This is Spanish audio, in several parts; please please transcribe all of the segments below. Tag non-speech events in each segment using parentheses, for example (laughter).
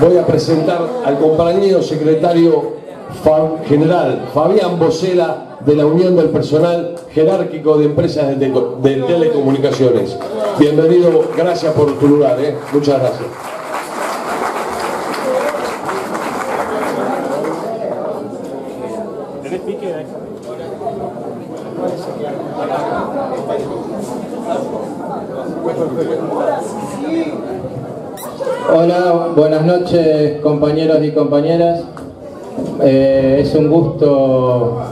voy a presentar al compañero secretario general Fabián Bocela de la Unión del Personal Jerárquico de Empresas de, Telecomunicaciones. Bienvenido, gracias por tu lugar, ¿eh? muchas gracias. Hola, buenas noches compañeros y compañeras. Eh, es un gusto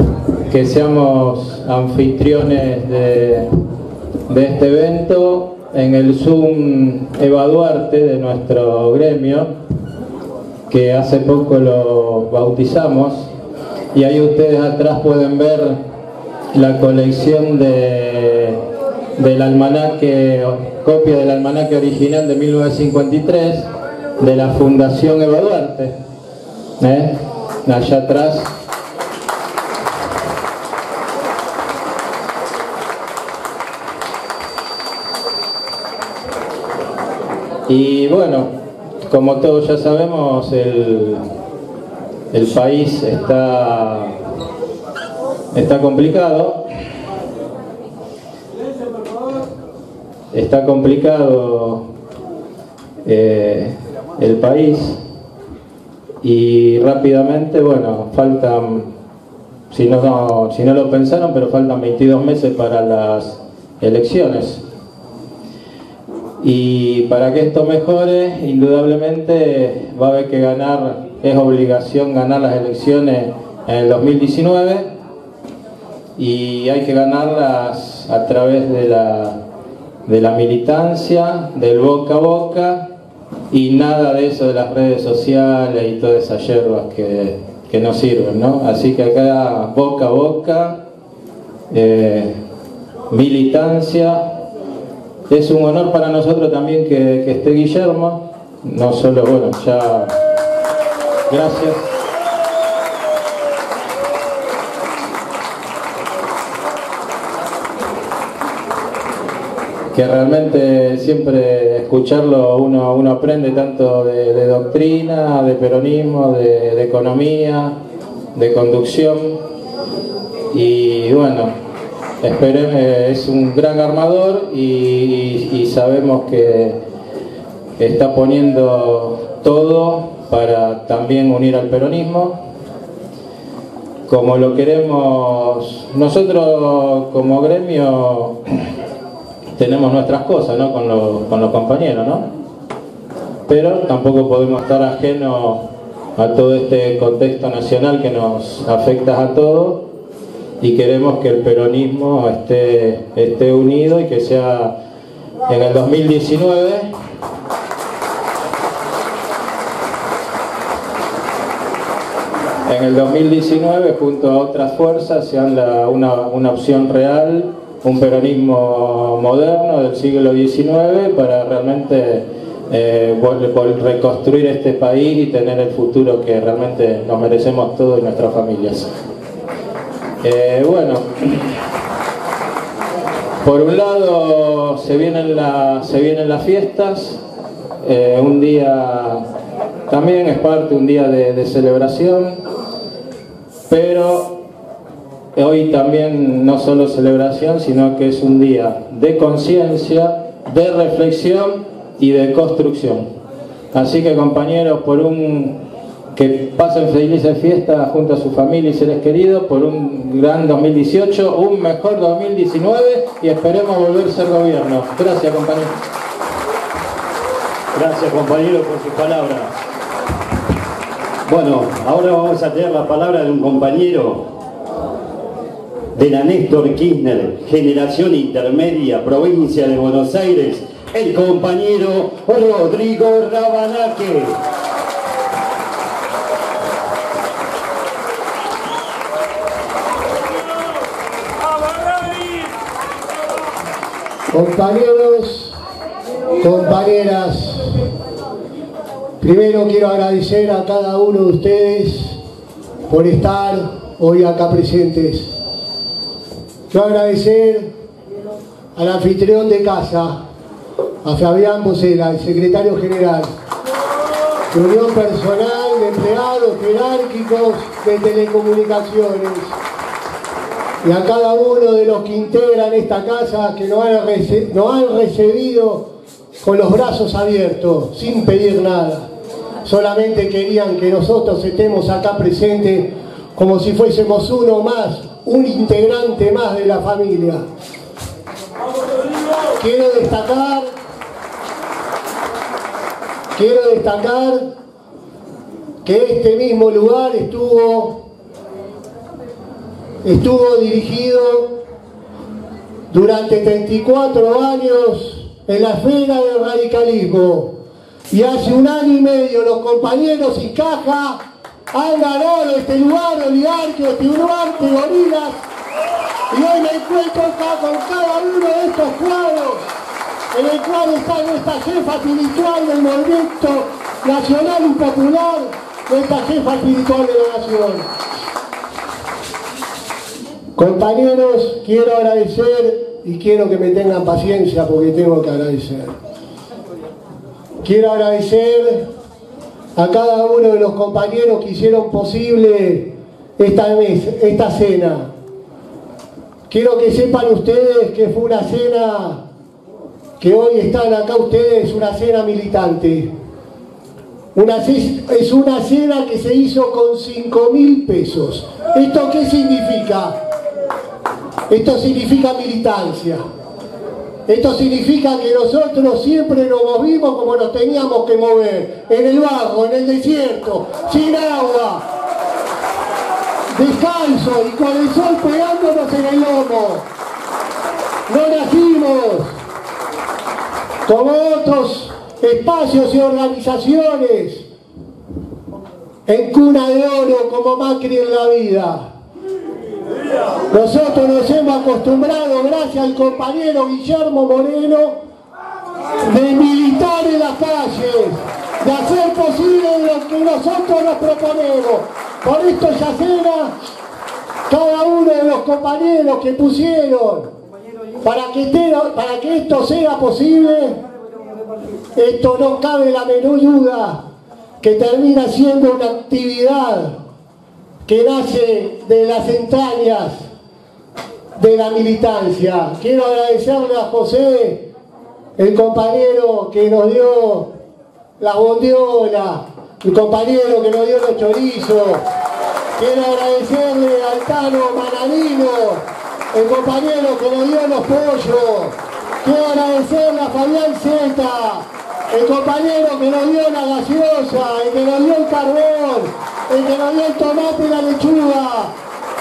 que seamos anfitriones de, este evento en el Zoom Eva Duarte de nuestro gremio, que hace poco lo bautizamos. Y ahí ustedes atrás pueden ver la colección de, del almanaque, copia del almanaque original de 1953 de la Fundación Eva Duarte. ¿eh? Allá atrás. Y bueno, como todos ya sabemos, el, el país está, está complicado. Está complicado eh, el país y rápidamente, bueno, faltan, si no, si no lo pensaron, pero faltan 22 meses para las elecciones. Y para que esto mejore, indudablemente va a haber que ganar, es obligación ganar las elecciones en el 2019 y hay que ganarlas a través de la, de la militancia, del boca a boca y nada de eso de las redes sociales y todas esas hierbas que, que no sirven, ¿no? Así que acá boca a boca, eh, militancia. Es un honor para nosotros también que, que esté Guillermo, no solo, bueno, ya, gracias. Que realmente siempre escucharlo uno, uno aprende tanto de, doctrina, de peronismo, de, economía, de conducción. Y bueno, esperemos, es un gran armador y, sabemos que está poniendo todo para también unir al peronismo. Como lo queremos nosotros como gremio tenemos nuestras cosas ¿no? con, los, con los compañeros, ¿no? Pero tampoco podemos estar ajenos a todo este contexto nacional que nos afecta a todos y queremos que el peronismo esté, esté unido y que sea en el 2019 en el 2019 junto a otras fuerzas sean una, una opción real un peronismo moderno del siglo XIX para realmente eh, reconstruir este país y tener el futuro que realmente nos merecemos todos y nuestras familias. Eh, bueno, por un lado se vienen, se vienen las fiestas, eh, un día también es parte, un día de celebración, pero hoy también no solo celebración, sino que es un día de conciencia, de reflexión y de construcción. Así que compañeros, por un que pasen felices fiestas junto a su familia y seres queridos, por un gran 2018, un mejor 2019 y esperemos volver a ser gobierno. Gracias compañeros. Gracias compañeros por sus palabras. Bueno, ahora vamos a tener la palabra de un compañero de la Néstor Kirchner, generación intermedia, provincia de Buenos Aires, el compañero Rodrigo Rabanaque. Compañeros, compañeras, primero quiero agradecer a cada uno de ustedes por estar hoy acá presentes. Quiero agradecer al anfitrión de casa, a Fabián Bosela, el secretario general. Unión Personal de Empleados Jerárquicos de Telecomunicaciones y a cada uno de los que integran esta casa que nos han, nos han recibido con los brazos abiertos, sin pedir nada. Solamente querían que nosotros estemos acá presentes como si fuésemos uno más, un integrante más de la familia. Quiero destacar, quiero destacar que este mismo lugar estuvo, estuvo dirigido durante 34 años en la esfera del radicalismo. Y hace un año y medio los compañeros y caja han ganado este lugar oligarquio, Tiburante, Gorilas. Y hoy me encuentro acá con cada uno de estos cuadros, en el cual está nuestra jefa espiritual del movimiento nacional y popular, nuestra jefa espiritual de la nación. Compañeros, quiero agradecer y quiero que me tengan paciencia porque tengo que agradecer. Quiero agradecer a cada uno de los compañeros que hicieron posible esta, esta cena. Quiero que sepan ustedes que fue una cena, que hoy están acá ustedes, una cena militante. Una, es una cena que se hizo con 5 mil pesos. ¿Esto qué significa? Esto significa militancia. Esto significa que nosotros siempre nos movimos como nos teníamos que mover, en el barro, en el desierto, sin agua, descalzo y con el sol pegándonos en el lomo. No nacimos como otros espacios y organizaciones en cuna de oro como Macri en la vida. Nosotros nos hemos acostumbrado, gracias al compañero Guillermo Moreno, de militar en las calles, de hacer posible lo que nosotros nos proponemos. Por esto Yacena, cada uno de los compañeros que pusieron para que, para que esto sea posible, esto no cabe la menor duda que termina siendo una actividad que nace de las entrañas de la militancia. Quiero agradecerle a José, el compañero que nos dio la bondiola, el compañero que nos dio los chorizos. Quiero agradecerle al Tano Manarino, el compañero que nos dio los pollos. Quiero agradecerle a Fabián Zeta, el compañero que nos dio la gaseosa, el que nos dio el carbón, el que nos dio el tomate y la lechuga.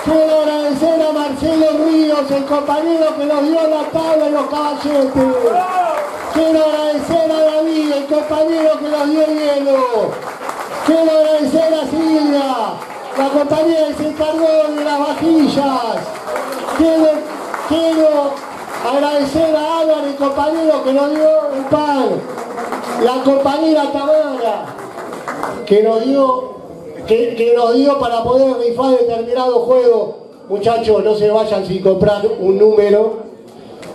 Quiero agradecer a Marcelo Ríos, el compañero que nos dio la tabla y los caballetes. Quiero agradecer a David, el compañero que nos dio hielo. Quiero agradecer a Silvia, la compañera que se encargó de las vajillas. Quiero, quiero agradecer a Álvaro, el compañero que nos dio el pan. La compañera Tamara, que nos dio que, nos dio para poder rifar determinado juego. Muchachos, no se vayan sin comprar un número,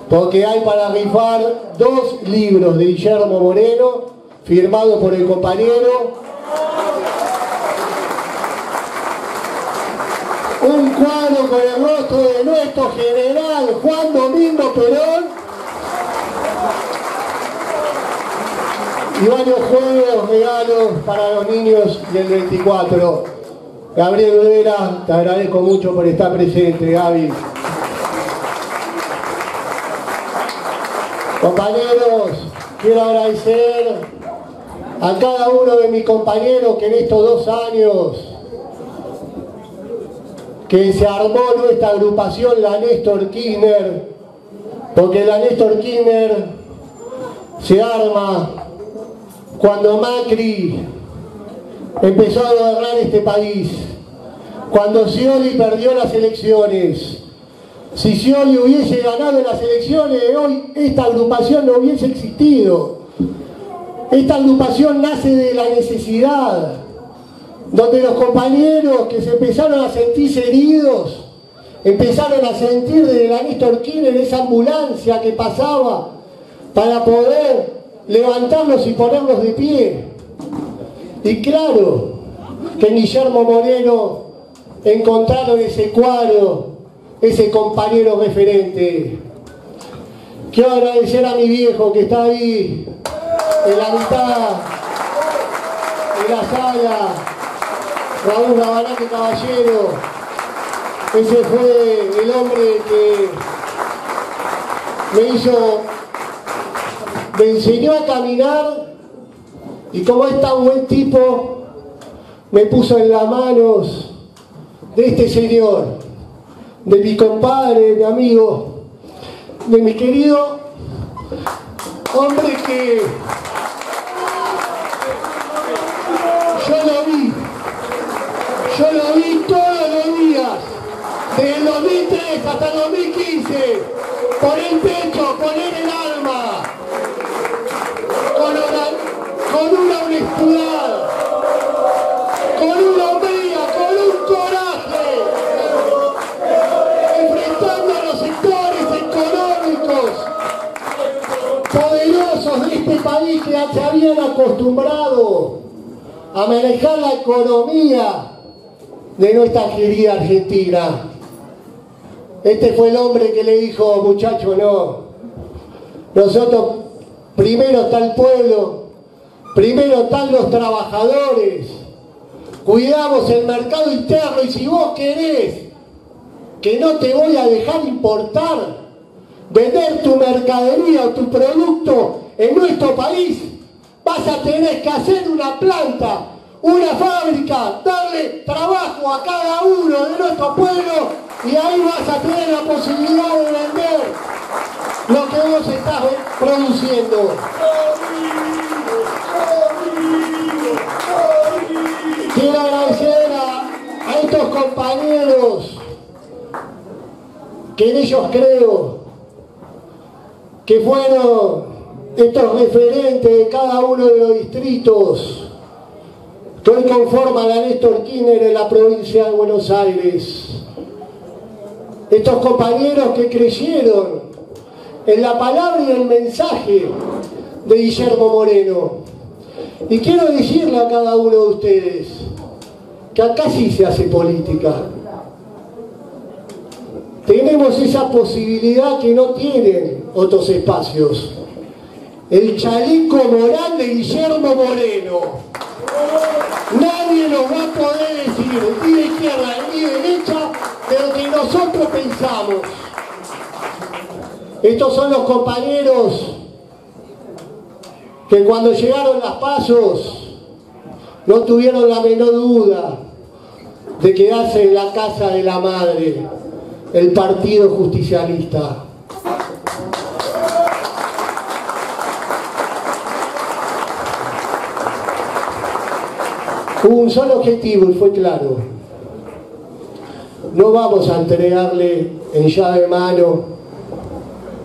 porque hay para rifar dos libros de Guillermo Moreno, firmado por el compañero. Un cuadro con el rostro de nuestro general Juan Domingo Perón y varios juegos, regalos para los niños del 24. Gabriel Vera, te agradezco mucho por estar presente, Gaby. Compañeros, quiero agradecer a cada uno de mis compañeros que en estos dos años que se armó nuestra agrupación, la Néstor Kirchner, porque la Néstor Kirchner se arma cuando Macri empezó a gobernar este país, cuando Scioli perdió las elecciones, si Scioli hubiese ganado las elecciones de hoy, esta agrupación no hubiese existido. Esta agrupación nace de la necesidad, donde los compañeros que se empezaron a sentirse heridos, empezaron a sentir desde la Néstor Kirchner esa ambulancia que pasaba para poder levantarlos y ponerlos de pie. Y claro que Guillermo Moreno encontraron ese cuadro, ese compañero referente. Quiero agradecer a mi viejo que está ahí, en la mitad, en la sala, Raúl Rabanate Caballero. Ese fue el hombre que me hizo, me enseñó a caminar y como es tan buen tipo, me puso en las manos de este señor, de mi compadre, de mi amigo, de mi querido hombre que yo lo vi, yo lo vi todos los días, desde el 2003 hasta el 2015, por el pecho, poner el alma, con una, con una honestidad, con una hombría, con un coraje, enfrentando a los sectores económicos poderosos de este país que se habían acostumbrado a manejar la economía de nuestra querida Argentina. Este fue el hombre que le dijo, muchacho, no, nosotros primero está el pueblo, primero están los trabajadores, cuidamos el mercado interno y si vos querés que no te voy a dejar importar, vender tu mercadería o tu producto en nuestro país, vas a tener que hacer una planta, una fábrica, darle trabajo a cada uno de nuestro pueblo y ahí vas a tener la posibilidad de vender lo que vos estás produciendo. Quiero agradecer a, a estos compañeros que en ellos creo que fueron estos referentes de cada uno de los distritos que hoy conforman a Néstor Kirchner en la provincia de Buenos Aires. Estos compañeros que creyeron en la palabra y el mensaje de Guillermo Moreno. Y quiero decirle a cada uno de ustedes que acá sí se hace política. Tenemos esa posibilidad que no tienen otros espacios. El chaleco moral de Guillermo Moreno. Nadie nos va a poder decir ni de izquierda ni de derecha de lo que nosotros pensamos. Estos son los compañeros que cuando llegaron las pasos no tuvieron la menor duda de quedarse en la casa de la madre, el Partido Justicialista. Hubo un solo objetivo y fue claro. No vamos a entregarle en llave mano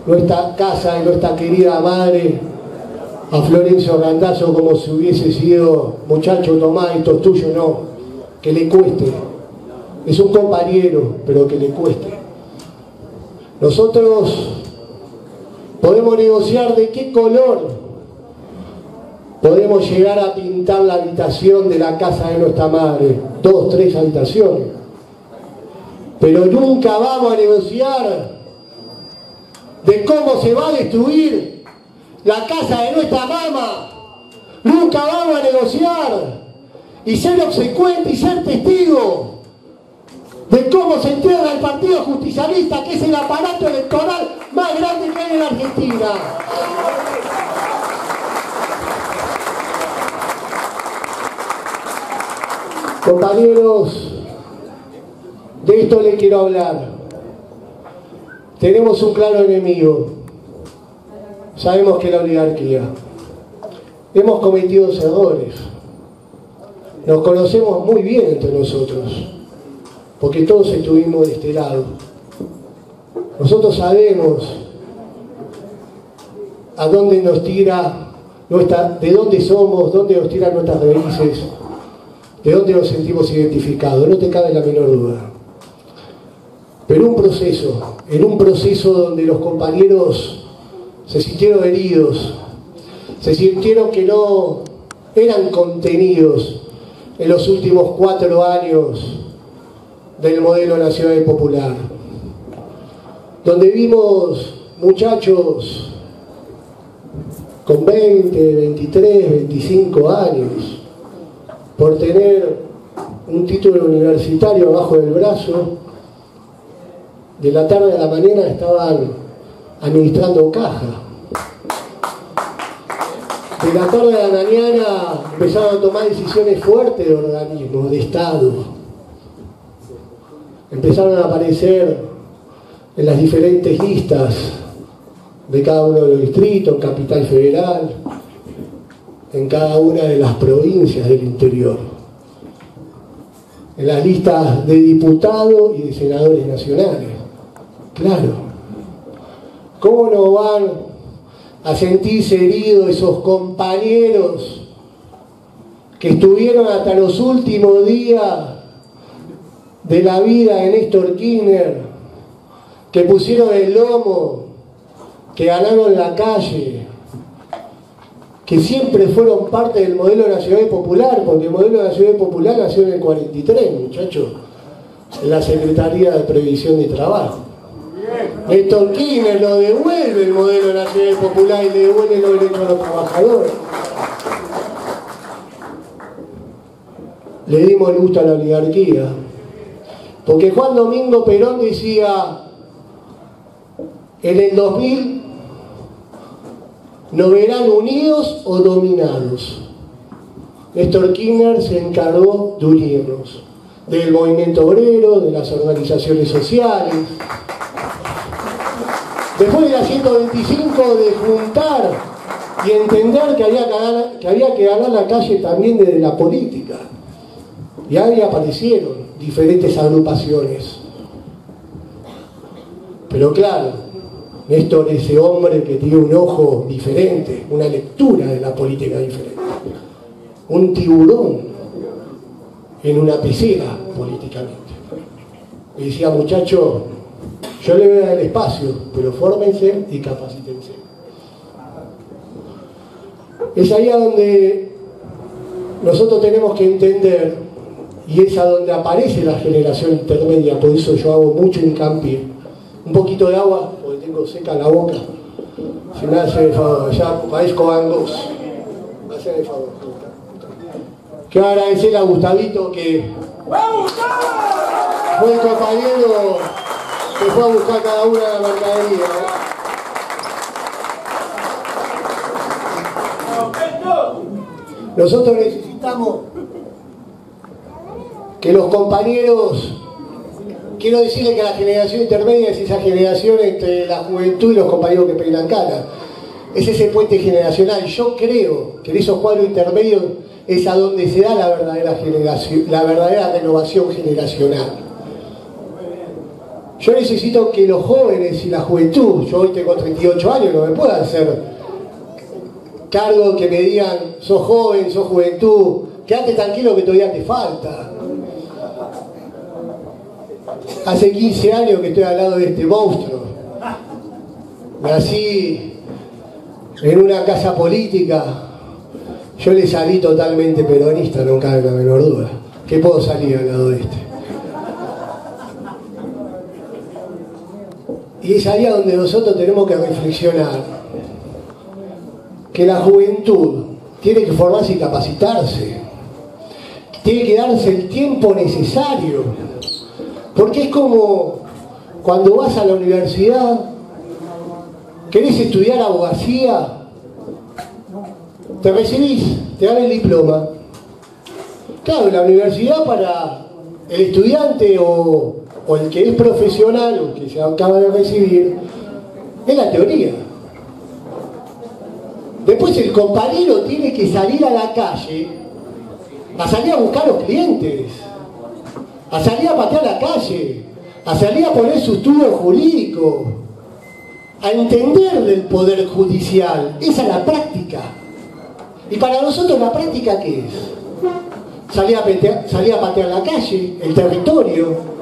nuestra casa y nuestra querida madre a Florencio Randazzo como si hubiese sido muchacho Tomás, esto es tuyo, no, que le cueste. Es un compañero, pero que le cueste. Nosotros podemos negociar de qué color podemos llegar a pintar la habitación de la casa de nuestra madre, dos, tres habitaciones. Pero nunca vamos a negociar de cómo se va a destruir la casa de nuestra mamá. Nunca vamos a negociar y ser obsecuente y ser testigo de cómo se entrega el Partido Justicialista, que es el aparato electoral más grande que hay en la Argentina. Compañeros, de esto les quiero hablar. Tenemos un claro enemigo. Sabemos que la oligarquía. Hemos cometido errores. Nos conocemos muy bien entre nosotros, porque todos estuvimos de este lado. Nosotros sabemos a dónde nos tira nuestra, de dónde somos, dónde nos tiran nuestras raíces, de dónde nos sentimos identificados, no te cabe la menor duda. Pero un proceso, en un proceso donde los compañeros se sintieron heridos, se sintieron que no, eran contenidos en los últimos cuatro años del modelo nacional popular, donde vimos muchachos con 20, 23, 25 años, por tener un título universitario abajo del brazo, de la tarde a la mañana estaban administrando caja. De la tarde a la mañana empezaron a tomar decisiones fuertes de organismos, de Estado. Empezaron a aparecer en las diferentes listas de cada uno de los distritos, en Capital Federal, en cada una de las provincias del interior, en las listas de diputados y de senadores nacionales. Claro, ¿cómo no van a sentirse heridos esos compañeros que estuvieron hasta los últimos días de la vida de Néstor Kirchner, que pusieron el lomo que ganaron la calle, que siempre fueron parte del modelo nacional popular, porque el modelo nacional popular nació en el 43, muchachos, en la Secretaría de Previsión de Trabajo. Néstor Kirchner lo devuelve el modelo nacional popular y le devuelve los derechos a los trabajadores. Le dimos el gusto a la oligarquía. Porque Juan Domingo Perón decía, en el 2000 ¿Nos verán unidos o dominados? Néstor Kirchner se encargó de unirnos, del movimiento obrero, de las organizaciones sociales. Después de la 125 de juntar y entender que había que, ganar, la calle también desde la política. Y ahí aparecieron diferentes agrupaciones. Pero claro, Néstor es ese hombre que tiene un ojo diferente, una lectura de la política diferente. Un tiburón en una pecera políticamente. Y decía, muchacho, yo le voy a dar el espacio, pero fórmense y capacítense. Es ahí a donde nosotros tenemos que entender, y es a donde aparece la generación intermedia, por eso yo hago mucho hincapié. Un poquito de agua, tengo seca la boca. Si me hace el favor, ya parezco Van Gogh. Me hace el favor. Quiero agradecer a Gustavito que fue compañero que fue a buscar cada una de las mercaderías. Nosotros necesitamos que los compañeros quiero decirle que la generación intermedia es esa generación entre la juventud y los compañeros que peinan cara. Es ese puente generacional. Yo creo que en esos cuadros intermedios es a donde se da la verdadera, generación, la verdadera renovación generacional. Yo necesito que los jóvenes y la juventud, yo hoy tengo 38 años, no me puedan hacer cargo que me digan, sos joven, sos juventud, quédate tranquilo que todavía te falta. Hace 15 años que estoy al lado de este monstruo. Nací en una casa política. Yo le salí totalmente peronista, no cabe la menor duda. ¿Qué puedo salir al lado de este? Y es ahí donde nosotros tenemos que reflexionar que la juventud tiene que formarse y capacitarse. Tiene que darse el tiempo necesario porque es como cuando vas a la universidad, querés estudiar abogacía, te recibís, te dan el diploma. Claro, la universidad para el estudiante o, o el que es profesional o que se acaba de recibir, es la teoría. Después el compañero tiene que salir a la calle a salir a buscar a los clientes a salir a patear la calle, a salir a poner su estudio jurídico, a entender del poder judicial. Esa es la práctica. Y para nosotros la práctica qué es? Salir a, patear, salir a patear la calle, el territorio,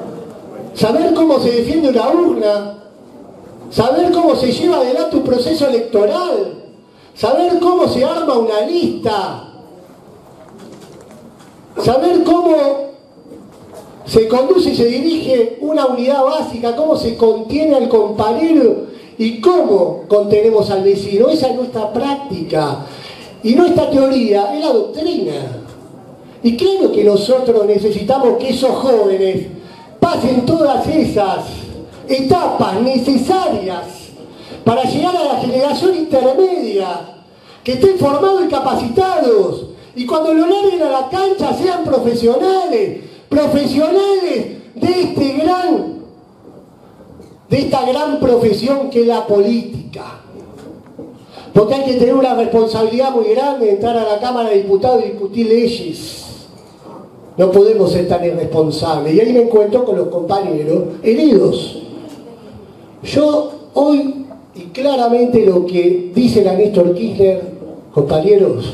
saber cómo se defiende una urna, saber cómo se lleva adelante un proceso electoral, saber cómo se arma una lista, saber cómo se conduce y se dirige una unidad básica, cómo se contiene al compañero y cómo contenemos al vecino. Esa es nuestra práctica. Y nuestra teoría es la doctrina. Y claro que nosotros necesitamos que esos jóvenes pasen todas esas etapas necesarias para llegar a la generación intermedia, que estén formados y capacitados, y cuando lo larguen a la cancha sean profesionales, profesionales de este gran, de esta gran profesión que es la política. Porque hay que tener una responsabilidad muy grande de entrar a la Cámara de Diputados y discutir leyes. No podemos ser tan irresponsables. Y ahí me encuentro con los compañeros heridos. Yo hoy, y claramente lo que dice la Néstor Kirchner, compañeros,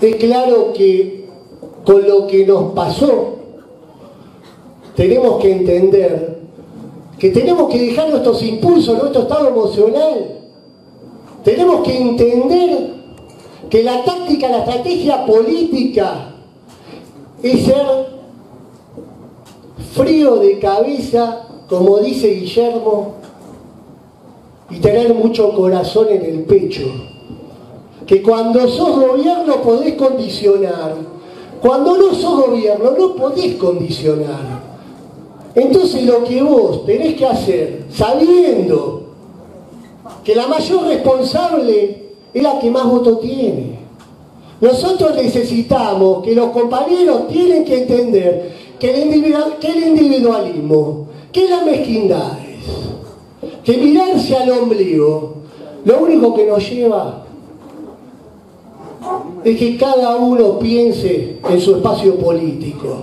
es claro que con lo que nos pasó, tenemos que entender que tenemos que dejar nuestros impulsos, nuestro estado emocional. Tenemos que entender que la táctica, la estrategia política es ser frío de cabeza, como dice Guillermo, y tener mucho corazón en el pecho. Que cuando sos gobierno podés condicionar, cuando no sos gobierno no podés condicionar. Entonces lo que vos tenés que hacer, sabiendo que la mayor responsable es la que más voto tiene. Nosotros necesitamos que los compañeros tienen que entender que el, individualismo, que la mezquindad que mirarse al ombligo, lo único que nos lleva es que cada uno piense en su espacio político.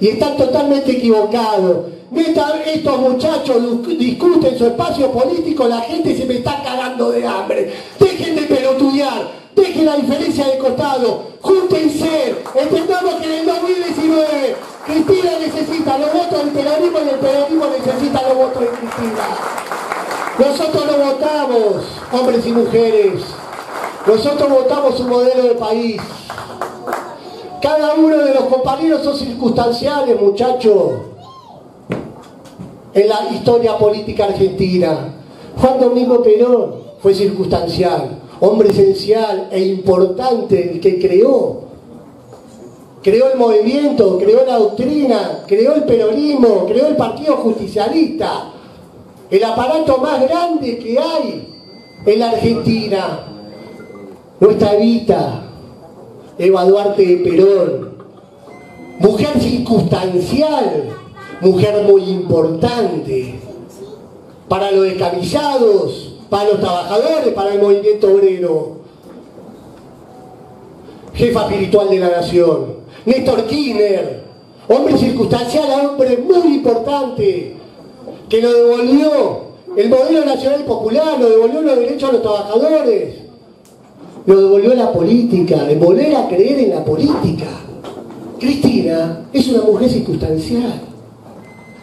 Y están totalmente equivocados. Estos muchachos discuten su espacio político, la gente se me está cagando de hambre. Dejen de pelotudear, dejen la diferencia de costado, júntense, entendamos que en el 2019 Cristina necesita los votos del peronismo y el peronismo necesita los votos de Cristina. Nosotros no votamos, hombres y mujeres. Nosotros votamos un modelo de país. Cada uno de los compañeros son circunstanciales, muchachos. En la historia política argentina. Juan Domingo Perón fue circunstancial, hombre esencial e importante, el que creó. Creó el movimiento, creó la doctrina, creó el peronismo, creó el Partido Justicialista el aparato más grande que hay en la Argentina. Nuestra Evita, Eva Duarte de Perón, mujer circunstancial, mujer muy importante para los descamisados, para los trabajadores, para el movimiento obrero. Jefa espiritual de la nación. Néstor Kirchner, hombre circunstancial, hombre muy importante que lo devolvió el modelo nacional popular, lo devolvió los derechos a los trabajadores, lo devolvió la política, de volver a creer en la política. Cristina es una mujer circunstancial.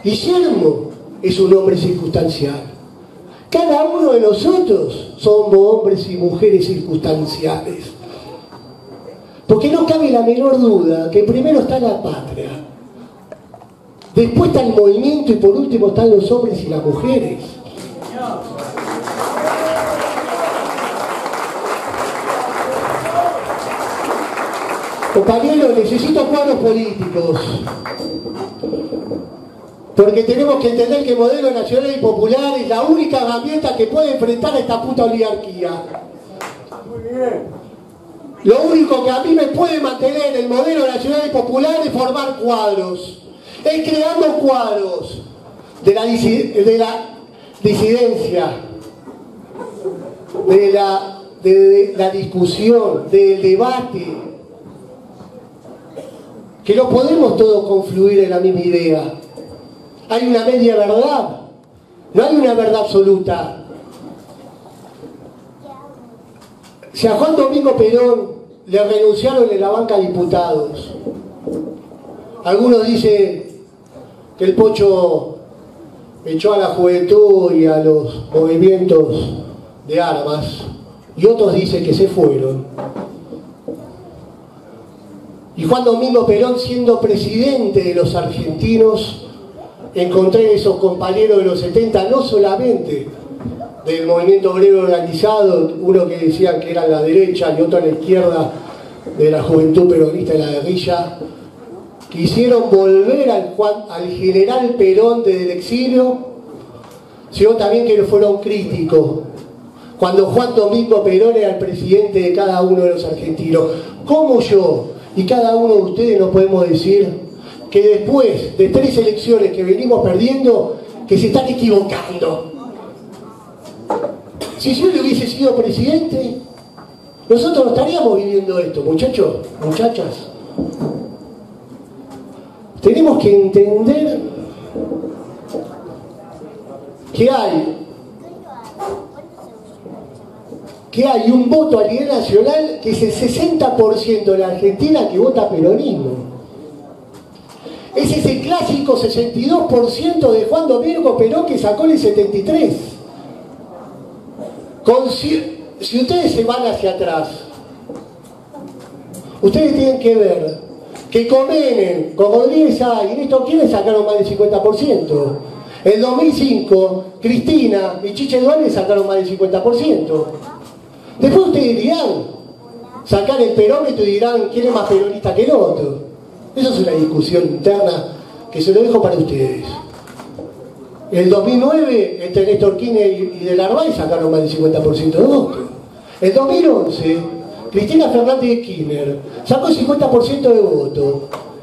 Guillermo es un hombre circunstancial. Cada uno de nosotros somos hombres y mujeres circunstanciales. Porque no cabe la menor duda que primero está la patria, Después está el movimiento y por último están los hombres y las mujeres. Compañeros, necesito cuadros políticos. Porque tenemos que entender que el modelo nacional y popular es la única herramienta que puede enfrentar a esta puta oligarquía. Lo único que a mí me puede mantener el modelo nacional y popular es formar cuadros es creando cuadros de la, de la disidencia, de la, de la discusión, del debate, que no podemos todos confluir en la misma idea. Hay una media verdad, no hay una verdad absoluta. Si a Juan Domingo Perón le renunciaron en la banca de diputados, algunos dicen que el Pocho echó a la juventud y a los movimientos de armas, y otros dicen que se fueron. y Juan Domingo Perón siendo presidente de los argentinos, encontré esos compañeros de los 70, no solamente del movimiento obrero organizado, uno que decía que era la derecha y otro a la izquierda de la juventud peronista y la guerrilla, quisieron volver al, al general Perón desde el exilio, sino también que fueron críticos. Cuando Juan Domingo Perón era el presidente de cada uno de los argentinos, ¿cómo yo y cada uno de ustedes nos podemos decir que después de tres elecciones que venimos perdiendo, que se están equivocando? Si yo le hubiese sido presidente, nosotros no estaríamos viviendo esto, muchachos, muchachas. Tenemos que entender que hay que hay un voto a nivel nacional que es el 60% de la Argentina que vota peronismo. Ese es el clásico 62% de Juan Domingo Perón que sacó el 73. si, ustedes se van hacia atrás, ustedes tienen que ver que con Menem, con Rodríguez Néstor ¿quiénes sacaron más del 50%? En 2005, Cristina y Chiche Duarte sacaron más del 50%. Después ustedes dirán, sacar el perómetro y dirán quién es más peronista que el otro. Eso es una discusión interna que se lo dejo para ustedes. El 2009, entre Néstor Kirchner y de Narváez sacaron más del 50% de votos. En 2011, Cristina Fernández de Kirchner sacó el 50% de votos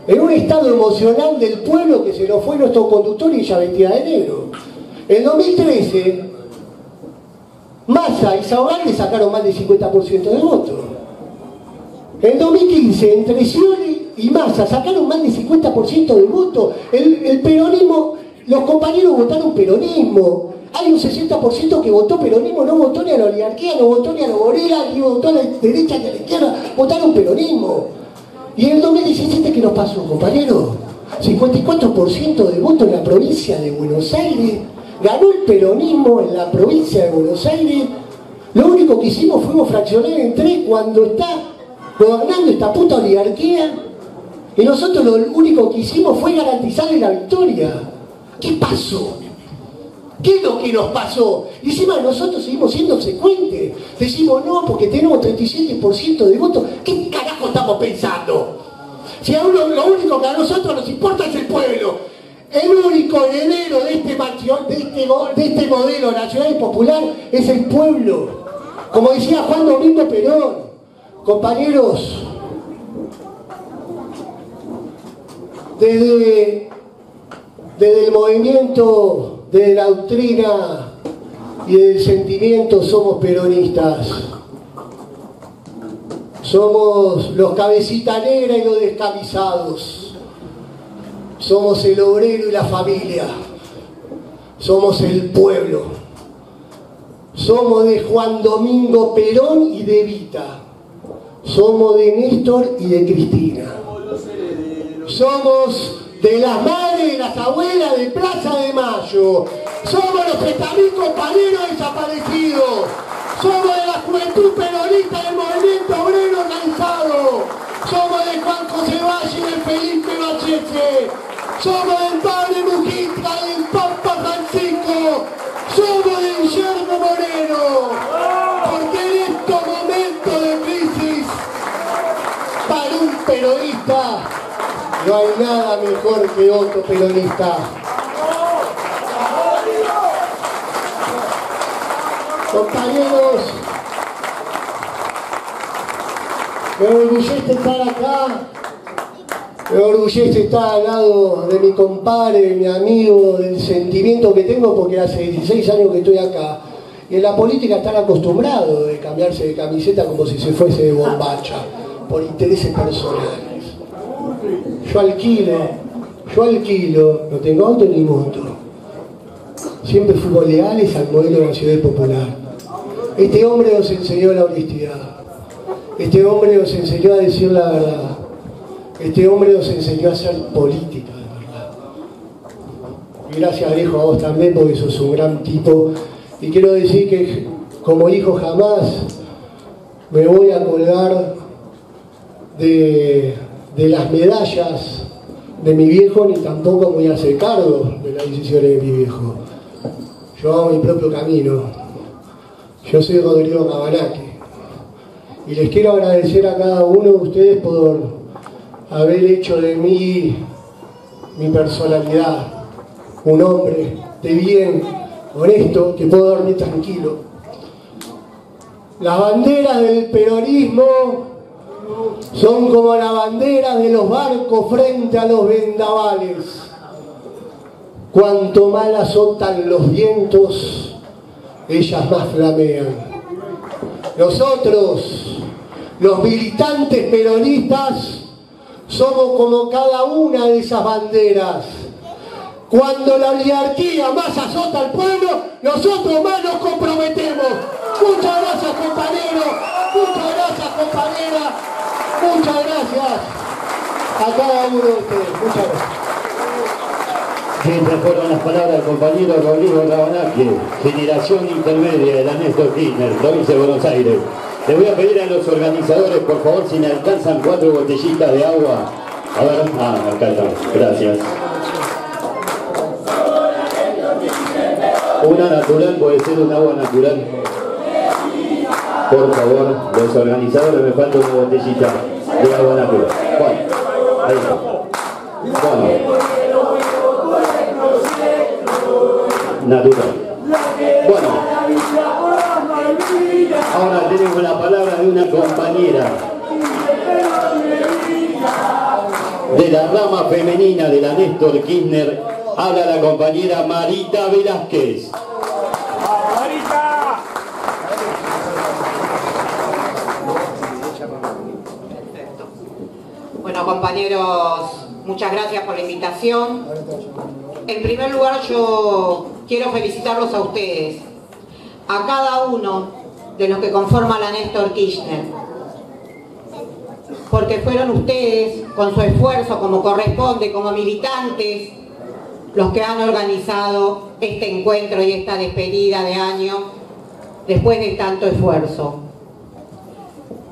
en un estado emocional del pueblo que se nos fue nuestro conductor y ya vestía de negro. En 2013, Massa y Saurán sacaron más del 50% de votos. En 2015, entre Scioli y Massa sacaron más del 50% de votos. El, peronismo, los compañeros votaron peronismo. Hay un 60% que votó peronismo, no votó ni a la oligarquía, no votó ni a la obrera, ni votó a la derecha ni a la izquierda, votaron peronismo. Y en el 2017, ¿qué nos pasó, compañero? 54% de votos en la provincia de Buenos Aires ganó el peronismo en la provincia de Buenos Aires, lo único que hicimos fuimos fraccionar en tres cuando está gobernando esta puta oligarquía y nosotros lo único que hicimos fue garantizarle la victoria. ¿Qué pasó? ¿Qué es lo que nos pasó? Y encima nosotros seguimos siendo secuentes. Decimos no porque tenemos 37% de votos. ¿Qué carajo estamos pensando? Si a uno, lo único que a nosotros nos importa es el pueblo. El único heredero de este, de este, de este modelo nacional y popular es el pueblo. Como decía Juan Domingo Perón, compañeros, desde, desde el movimiento, desde la doctrina y del sentimiento somos peronistas. Somos los cabecitas negras y los descamisados somos el obrero y la familia. Somos el pueblo. Somos de Juan Domingo Perón y de Vita. Somos de Néstor y de Cristina. Somos de las madres y las abuelas de Plaza de Mayo. Somos los 30.000 compañeros desaparecidos. Somos de la juventud peronista del movimiento obrero organizado. Somos de Juan José Valle y de Felipe Bachete. Somos del Padre Mujica, del Papa Francisco. Somos de Guillermo Moreno. Porque en estos momentos de crisis, para un peronista, no hay nada mejor que otro peronista. Compañeros, me orgullece estar acá me orgullece estar al lado de mi compadre, de mi amigo, del sentimiento que tengo porque hace 16 años que estoy acá. Y en la política están acostumbrados de cambiarse de camiseta como si se fuese de bombacha, por intereses personales. Yo alquilo, yo alquilo, no tengo auto ni moto. Siempre fuimos leales al modelo de la ciudad popular. Este hombre nos enseñó la honestidad. Este hombre nos enseñó a decir la verdad. Este hombre nos enseñó a hacer política, de verdad. Y gracias, viejo, a vos también, porque sos un gran tipo. Y quiero decir que como hijo jamás me voy a colgar de, de las medallas de mi viejo, ni tampoco me voy a hacer cargo de las decisiones de mi viejo. Yo hago mi propio camino. Yo soy Rodrigo Cabanaque. Y les quiero agradecer a cada uno de ustedes por haber hecho de mí mi personalidad, un hombre de bien, honesto, que puedo dormir tranquilo. Las banderas del peronismo son como las banderas de los barcos frente a los vendavales. Cuanto más azotan los vientos, ellas más flamean. Nosotros, los militantes peronistas, somos como cada una de esas banderas. Cuando la oligarquía más azota al pueblo, nosotros más nos comprometemos. Muchas gracias compañeros, muchas gracias compañeras, muchas gracias a cada uno de ustedes. Muchas gracias. Estas fueron las palabras del compañero Rodrigo Rabanaque, generación intermedia de la Néstor Kirchner, provincia de Buenos Aires. Le voy a pedir a los organizadores, por favor, si me alcanzan cuatro botellitas de agua. A ver, ah, acá están, gracias. Una natural, puede ser un agua natural. Por favor, los organizadores, me falta una botellita de agua natural. Bueno, ahí está. Bueno. Natural. Bueno. Ahora tenemos la palabra de una compañera de la rama femenina de la Néstor Kirchner. Habla la compañera Marita Velázquez. Compañeros, muchas gracias por la invitación. En primer lugar, yo quiero felicitarlos a ustedes, a cada uno de los que conforman la Néstor Kirchner, porque fueron ustedes, con su esfuerzo, como corresponde, como militantes, los que han organizado este encuentro y esta despedida de año después de tanto esfuerzo.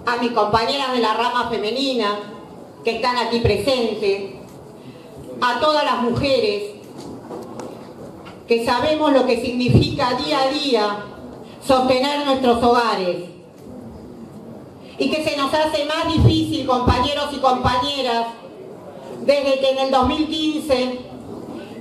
A mis compañeras de la rama femenina que están aquí presentes, a todas las mujeres que sabemos lo que significa día a día sostener nuestros hogares. Y que se nos hace más difícil, compañeros y compañeras, desde que en el 2015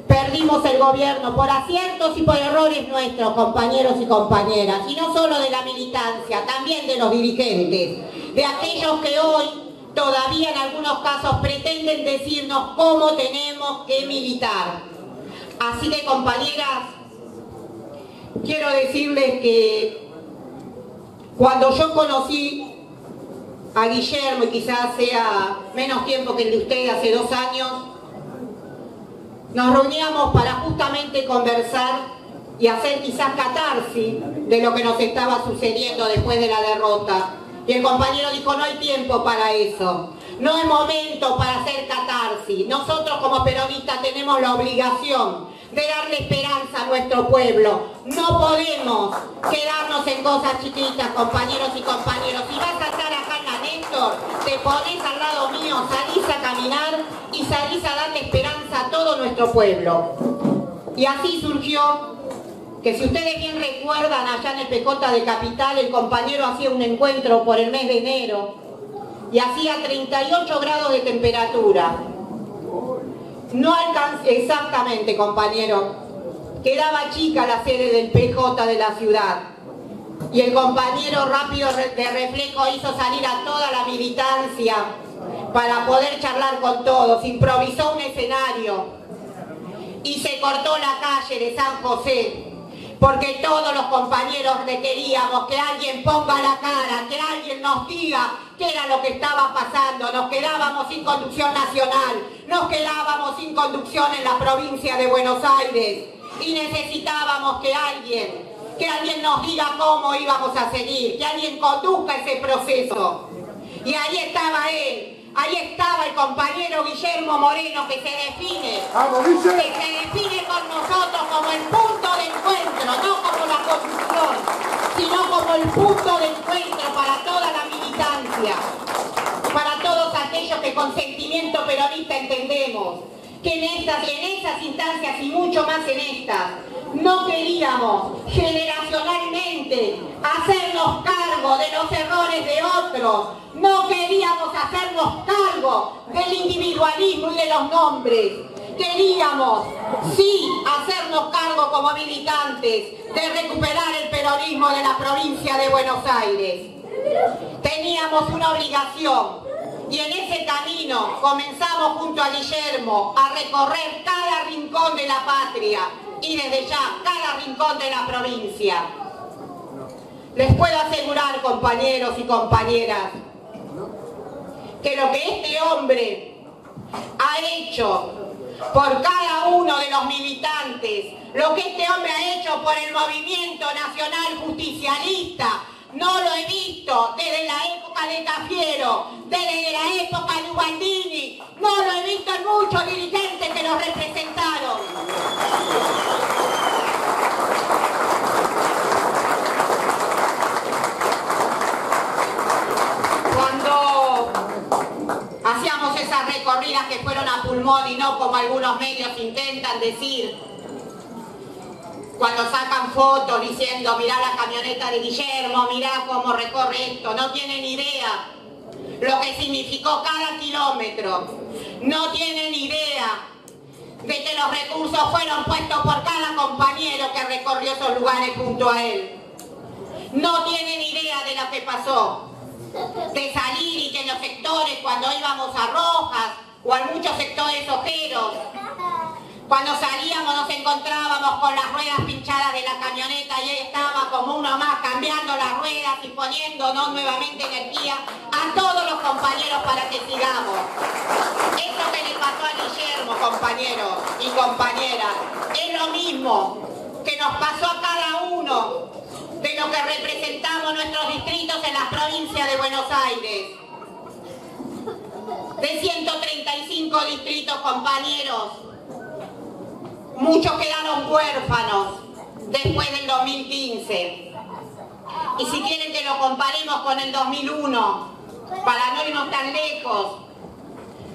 perdimos el gobierno por aciertos y por errores nuestros, compañeros y compañeras, y no solo de la militancia, también de los dirigentes, de aquellos que hoy todavía en algunos casos pretenden decirnos cómo tenemos que militar. Así que compañeras, quiero decirles que cuando yo conocí a Guillermo, y quizás sea menos tiempo que el de usted, hace dos años, nos reuníamos para justamente conversar y hacer quizás catarsis de lo que nos estaba sucediendo después de la derrota. Y el compañero dijo, no hay tiempo para eso. No es momento para hacer catarsis. Nosotros como peronistas tenemos la obligación de darle esperanza a nuestro pueblo. No podemos quedarnos en cosas chiquitas, compañeros y compañeros. Si vas a estar acá en Néstor, te pones al lado mío, salís a caminar y salís a darle esperanza a todo nuestro pueblo. Y así surgió que si ustedes bien recuerdan, allá en el Pecota de Capital, el compañero hacía un encuentro por el mes de enero y hacía 38 grados de temperatura. No alcancé, exactamente compañero, quedaba chica la sede del PJ de la ciudad. Y el compañero rápido de reflejo hizo salir a toda la militancia para poder charlar con todos, improvisó un escenario y se cortó la calle de San José porque todos los compañeros le queríamos que alguien ponga la cara, que alguien nos diga qué era lo que estaba pasando. Nos quedábamos sin conducción nacional, nos quedábamos sin conducción en la provincia de Buenos Aires y necesitábamos que alguien, que alguien nos diga cómo íbamos a seguir, que alguien conduzca ese proceso. Y ahí estaba él, Ahí estaba el compañero Guillermo Moreno que se define, que se define con nosotros como el punto de encuentro, no como la construcción, sino como el punto de encuentro para toda la militancia, para todos aquellos que con sentimiento peronista entendemos que en estas y en esas instancias y mucho más en estas, no queríamos generacionalmente hacernos cargo de los errores de otros, no hacernos cargo del individualismo y de los nombres, queríamos, sí, hacernos cargo como militantes de recuperar el peronismo de la provincia de Buenos Aires. Teníamos una obligación y en ese camino comenzamos junto a Guillermo a recorrer cada rincón de la patria y desde ya cada rincón de la provincia. Les puedo asegurar, compañeros y compañeras, que lo que este hombre ha hecho por cada uno de los militantes, lo que este hombre ha hecho por el movimiento nacional justicialista, no lo he visto desde la época de Cafiero, desde la época de Ubaldini, no lo he visto en muchos dirigentes que lo representaron. Cuando hacíamos que fueron a pulmón y no como algunos medios intentan decir, cuando sacan fotos diciendo, mirá la camioneta de Guillermo, mirá cómo recorre esto, no tienen idea lo que significó cada kilómetro, no tienen idea de que los recursos fueron puestos por cada compañero que recorrió esos lugares junto a él. No tienen idea de lo que pasó, de salir y que en los sectores, cuando íbamos a Rojas o a muchos sectores ojeros, cuando salíamos nos encontrábamos con las ruedas pinchadas de la camioneta y él estaba como uno más cambiando las ruedas y poniéndonos nuevamente energía a todos los compañeros para que sigamos. Esto que le pasó a Guillermo, compañeros y compañeras, es lo mismo que nos pasó a cada uno de lo que representamos nuestros distritos en la provincia de Buenos Aires. De 135 distritos, compañeros, Muchos quedaron huérfanos después del 2015. Y si quieren que lo comparemos con el 2001, para no irnos tan lejos,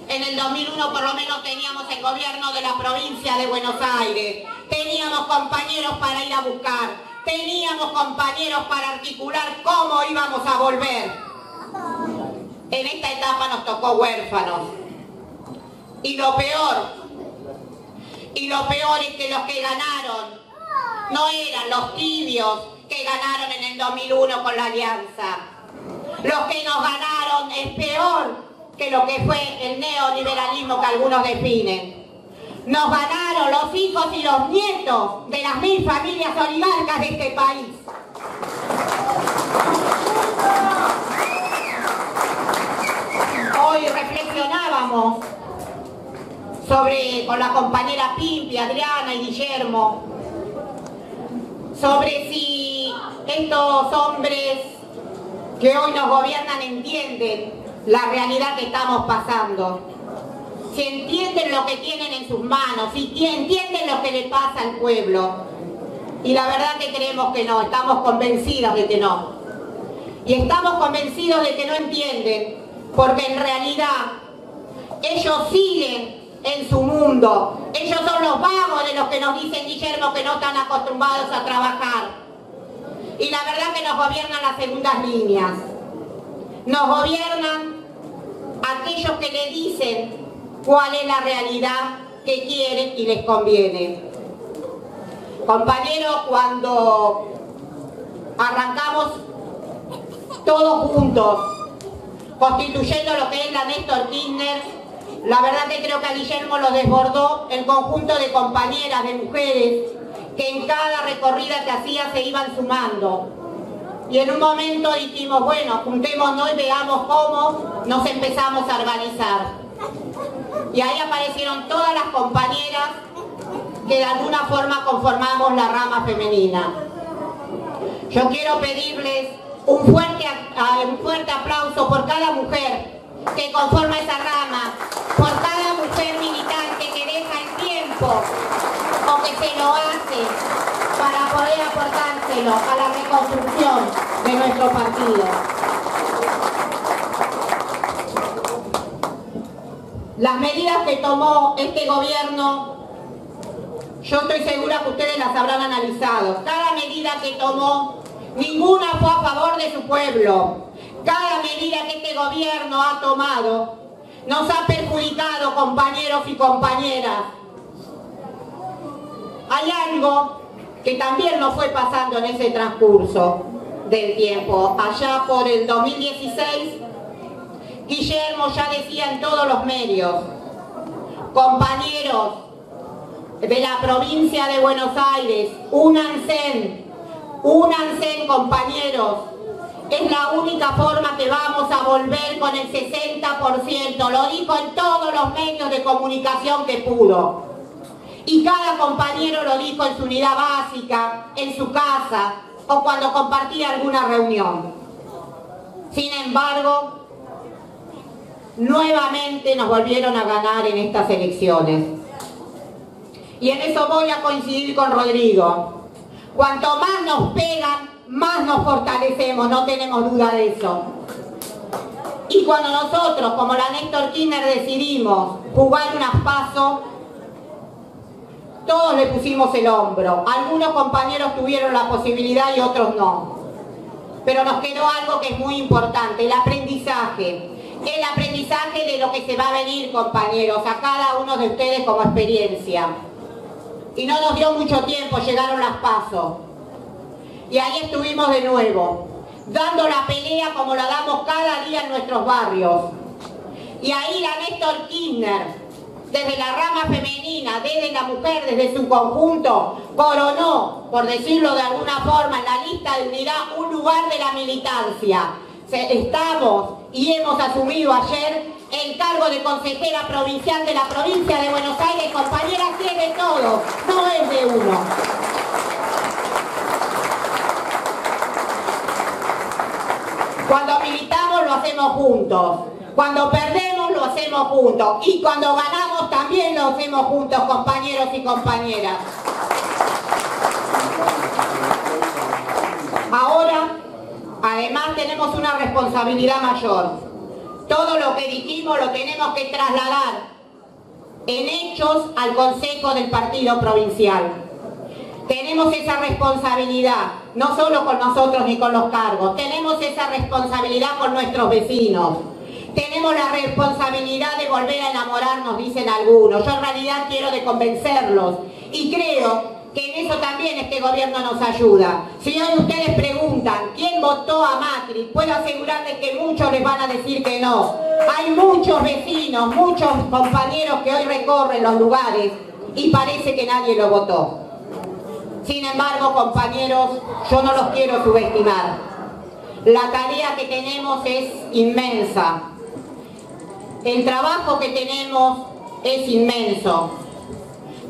en el 2001 por lo menos teníamos el gobierno de la provincia de Buenos Aires, teníamos compañeros para ir a buscar, teníamos compañeros para articular cómo íbamos a volver. En esta etapa nos tocó huérfanos. Y lo peor, y lo peor es que los que ganaron no eran los tibios que ganaron en el 2001 con la alianza. Los que nos ganaron es peor que lo que fue el neoliberalismo que algunos definen. Nos ganaron los hijos y los nietos de las mil familias oligarcas de este país. Hoy sobre, con la compañera Pimpi, Adriana y Guillermo, sobre si estos hombres que hoy nos gobiernan entienden la realidad que estamos pasando, si entienden lo que tienen en sus manos, si entienden lo que le pasa al pueblo. Y la verdad que creemos que no, estamos convencidos de que no. Y estamos convencidos de que no entienden, porque en realidad ellos siguen en su mundo. Ellos son los vagos de los que nos dicen Guillermo que no están acostumbrados a trabajar. Y la verdad que nos gobiernan las segundas líneas. Nos gobiernan aquellos que le dicen cuál es la realidad que quieren y les conviene. Compañeros, cuando arrancamos todos juntos, constituyendo lo que es la Néstor Kirchner, la verdad que creo que a Guillermo lo desbordó el conjunto de compañeras, de mujeres, que en cada recorrida que hacía se iban sumando. Y en un momento dijimos, bueno, juntémonos y veamos cómo nos empezamos a organizar. Y ahí aparecieron todas las compañeras que de alguna forma conformamos la rama femenina. Yo quiero pedirles un fuerte, un fuerte aplauso por cada mujer que conforma esa rama, por cada mujer militante que deja el tiempo o que se lo hace para poder aportárselo a la reconstrucción de nuestro partido. Las medidas que tomó este gobierno, yo estoy segura que ustedes las habrán analizado. Cada medida que tomó, ninguna fue a favor de su pueblo. Cada medida que este gobierno ha tomado nos ha perjudicado, compañeros y compañeras. Hay algo que también nos fue pasando en ese transcurso del tiempo. Allá por el 2016, Guillermo ya decía en todos los medios, compañeros de la provincia de Buenos Aires, únanse, únanse compañeros, es la única forma que vamos a volver con el 60%, lo dijo en todos los medios de comunicación que pudo. Y cada compañero lo dijo en su unidad básica, en su casa o cuando compartía alguna reunión. Sin embargo, nuevamente nos volvieron a ganar en estas elecciones. Y en eso voy a coincidir con Rodrigo. Cuanto más nos pegan, más nos fortalecemos, no tenemos duda de eso. Y cuando nosotros, como la Néstor Kirchner, decidimos jugar unas pasos, todos le pusimos el hombro. Algunos compañeros tuvieron la posibilidad y otros no. Pero nos quedó algo que es muy importante, el aprendizaje. El aprendizaje de lo que se va a venir, compañeros, a cada uno de ustedes como experiencia. Y no nos dio mucho tiempo, llegaron las pasos. Y ahí estuvimos de nuevo, dando la pelea como la damos cada día en nuestros barrios. Y ahí la Néstor Kirchner, desde la rama femenina, desde la mujer, desde su conjunto, coronó, por decirlo de alguna forma, en la lista de unidad un lugar de la militancia. Estamos y hemos asumido ayer el cargo de consejera provincial de la provincia de Buenos Aires. Compañera, tiene todo, no es de uno. Cuando militamos lo hacemos juntos. Cuando perdemos lo hacemos juntos y cuando ganamos también lo hacemos juntos, compañeros y compañeras. Ahora, además tenemos una responsabilidad mayor. Todo lo que dijimos lo tenemos que trasladar en hechos al Consejo del Partido Provincial. Tenemos esa responsabilidad, no solo con nosotros ni con los cargos, tenemos esa responsabilidad con nuestros vecinos tenemos la responsabilidad de volver a enamorarnos, dicen algunos. Yo en realidad quiero de convencerlos y creo que en eso también este gobierno nos ayuda. Si hoy ustedes preguntan quién votó a Macri, puedo asegurarles que muchos les van a decir que no. Hay muchos vecinos, muchos compañeros que hoy recorren los lugares y parece que nadie lo votó. Sin embargo, compañeros, yo no los quiero subestimar. La tarea que tenemos es inmensa. El trabajo que tenemos es inmenso.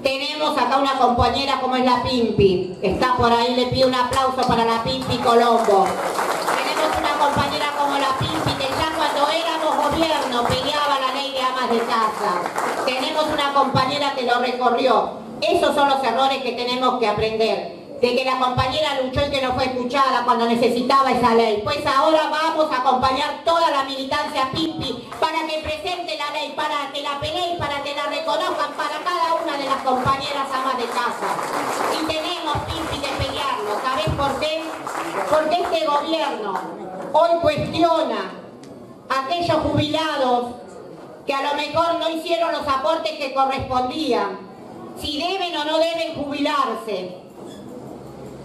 Tenemos acá una compañera como es la Pimpi. Está por ahí, le pido un aplauso para la Pimpi Colombo. Tenemos una compañera como la Pimpi que ya cuando éramos gobierno peleaba la ley de amas de casa. Tenemos una compañera que lo recorrió. Esos son los errores que tenemos que aprender de que la compañera luchó y que no fue escuchada cuando necesitaba esa ley. Pues ahora vamos a acompañar toda la militancia PIMPI para que presente la ley, para que la peleen, para que la reconozcan para cada una de las compañeras amas de casa. Y tenemos PIMPI de pelearlo. ¿Sabes por qué? Porque este gobierno hoy cuestiona a aquellos jubilados que a lo mejor no hicieron los aportes que correspondían, si deben o no deben jubilarse,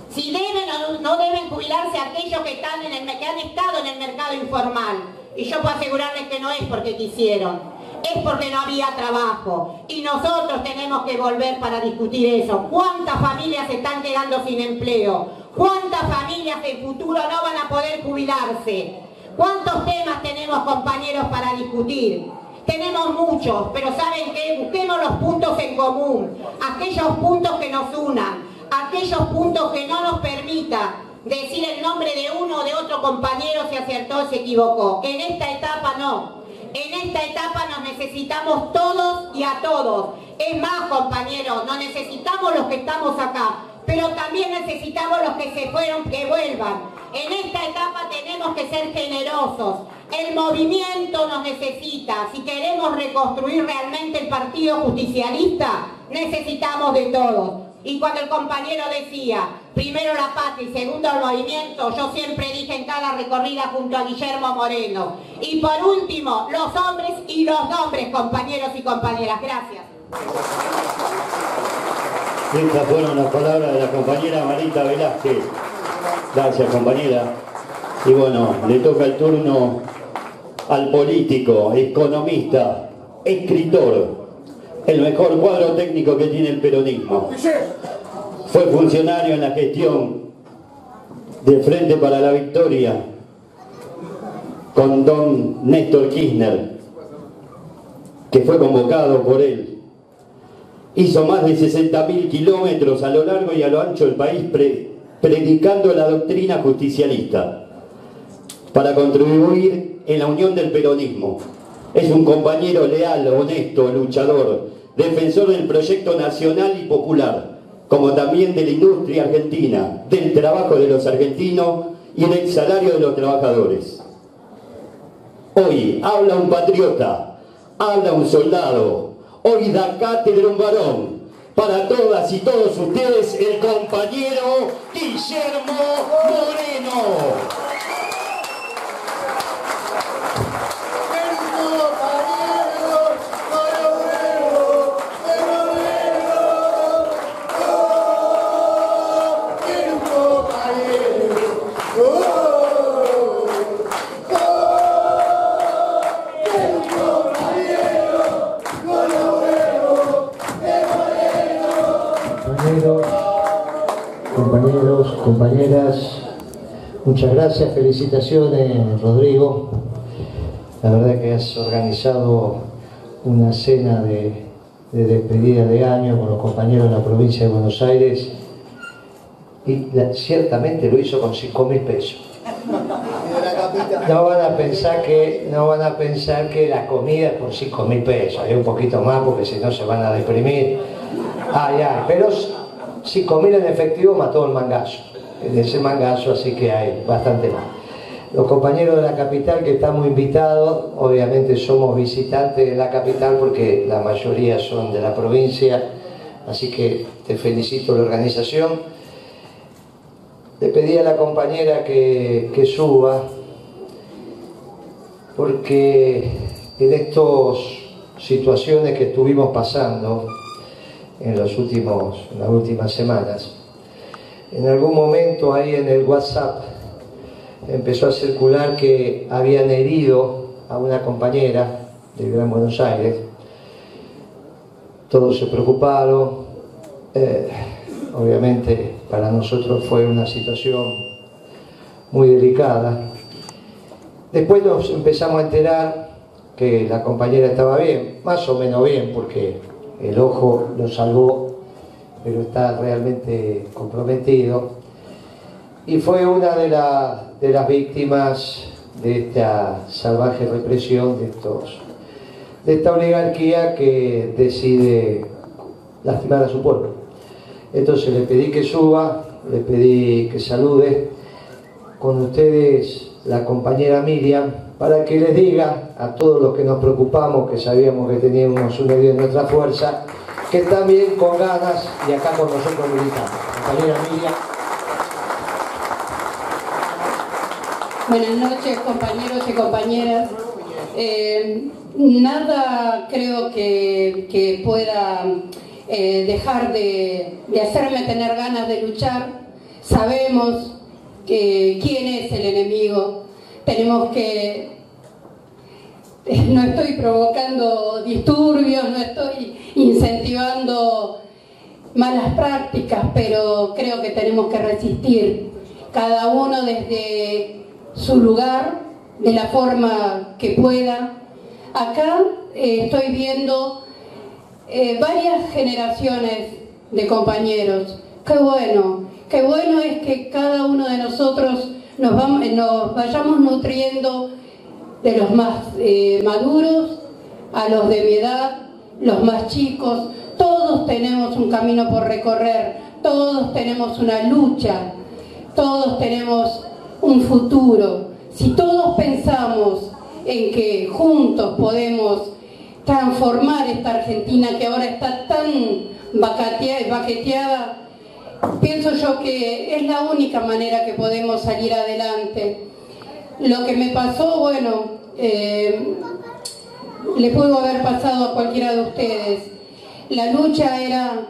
si deben o no deben jubilarse aquellos que, están en el, que han estado en el mercado informal. Y yo puedo asegurarles que no es porque quisieron, es porque no había trabajo. Y nosotros tenemos que volver para discutir eso. ¿Cuántas familias se están quedando sin empleo? ¿Cuántas familias en futuro no van a poder jubilarse? ¿Cuántos temas tenemos compañeros para discutir? Tenemos muchos, pero ¿saben qué? Busquemos los puntos en común, aquellos puntos que nos unan aquellos puntos que no nos permita decir el nombre de uno o de otro compañero se acertó o se equivocó. En esta etapa no. En esta etapa nos necesitamos todos y a todos. Es más, compañeros, no necesitamos los que estamos acá, pero también necesitamos los que se fueron que vuelvan. En esta etapa tenemos que ser generosos. El movimiento nos necesita. Si queremos reconstruir realmente el Partido Justicialista, necesitamos de todos. Y cuando el compañero decía, primero la patria y segundo el movimiento, yo siempre dije en cada recorrida junto a Guillermo Moreno. Y por último, los hombres y los nombres, compañeros y compañeras. Gracias. Estas fueron las palabras de la compañera Marita Velázquez. Gracias, compañera. Y bueno, le toca el turno al político, economista, escritor, el mejor cuadro técnico que tiene el peronismo. Fue funcionario en la gestión de Frente para la Victoria con don Néstor Kirchner, que fue convocado por él. Hizo más de 60.000 kilómetros a lo largo y a lo ancho del país predicando la doctrina justicialista para contribuir en la unión del peronismo. Es un compañero leal, honesto, luchador, defensor del proyecto nacional y popular, como también de la industria argentina, del trabajo de los argentinos y del salario de los trabajadores. Hoy habla un patriota, habla un soldado, hoy da cátedra un varón. Para todas y todos ustedes, el compañero Guillermo Moreno. Compañeras, muchas gracias, felicitaciones Rodrigo. La verdad que has organizado una cena de, despedida de año con los compañeros de la provincia de Buenos Aires y ciertamente lo hizo con 5 mil pesos. No van a pensar que no van a pensar que la comida es por 5 mil pesos, hay un poquito más porque si no se van a deprimir. Ay, ay, pero 5 mil en efectivo mató el mangazo de ese mangazo, así que hay bastante más. Los compañeros de la capital que estamos invitados, obviamente somos visitantes de la capital porque la mayoría son de la provincia, así que te felicito la organización. Le pedí a la compañera que, que suba, porque en estas situaciones que estuvimos pasando en, los últimos, en las últimas semanas, en algún momento ahí en el WhatsApp empezó a circular que habían herido a una compañera del Gran Buenos Aires. Todos se preocuparon. Eh, obviamente para nosotros fue una situación muy delicada. Después nos empezamos a enterar que la compañera estaba bien, más o menos bien, porque el ojo lo salvó pero está realmente comprometido. Y fue una de, de las víctimas de esta salvaje represión, de, estos, de esta oligarquía que decide lastimar a su pueblo. Entonces le pedí que suba, le pedí que salude con ustedes la compañera Miriam para que les diga a todos los que nos preocupamos, que sabíamos que teníamos un medio de nuestra fuerza, que también con ganas y acá con nosotros militando. Compañera Emilia. Buenas noches, compañeros y compañeras. Eh, nada creo que, pueda eh, dejar de, hacerme tener ganas de luchar. Sabemos quién es el enemigo. Tenemos que no estoy provocando disturbios, no estoy incentivando malas prácticas, pero creo que tenemos que resistir, cada uno desde su lugar, de la forma que pueda. Acá eh, estoy viendo eh, varias generaciones de compañeros. Qué bueno, qué bueno es que cada uno de nosotros nos, vayamos nutriendo de los más eh, maduros a los de mi edad, los más chicos, todos tenemos un camino por recorrer, todos tenemos una lucha, todos tenemos un futuro, si todos pensamos en que juntos podemos transformar esta Argentina que ahora está tan baqueteada, pienso yo que es la única manera que podemos salir adelante. Lo que me pasó, bueno, eh, le pudo haber pasado a cualquiera de ustedes. La lucha era,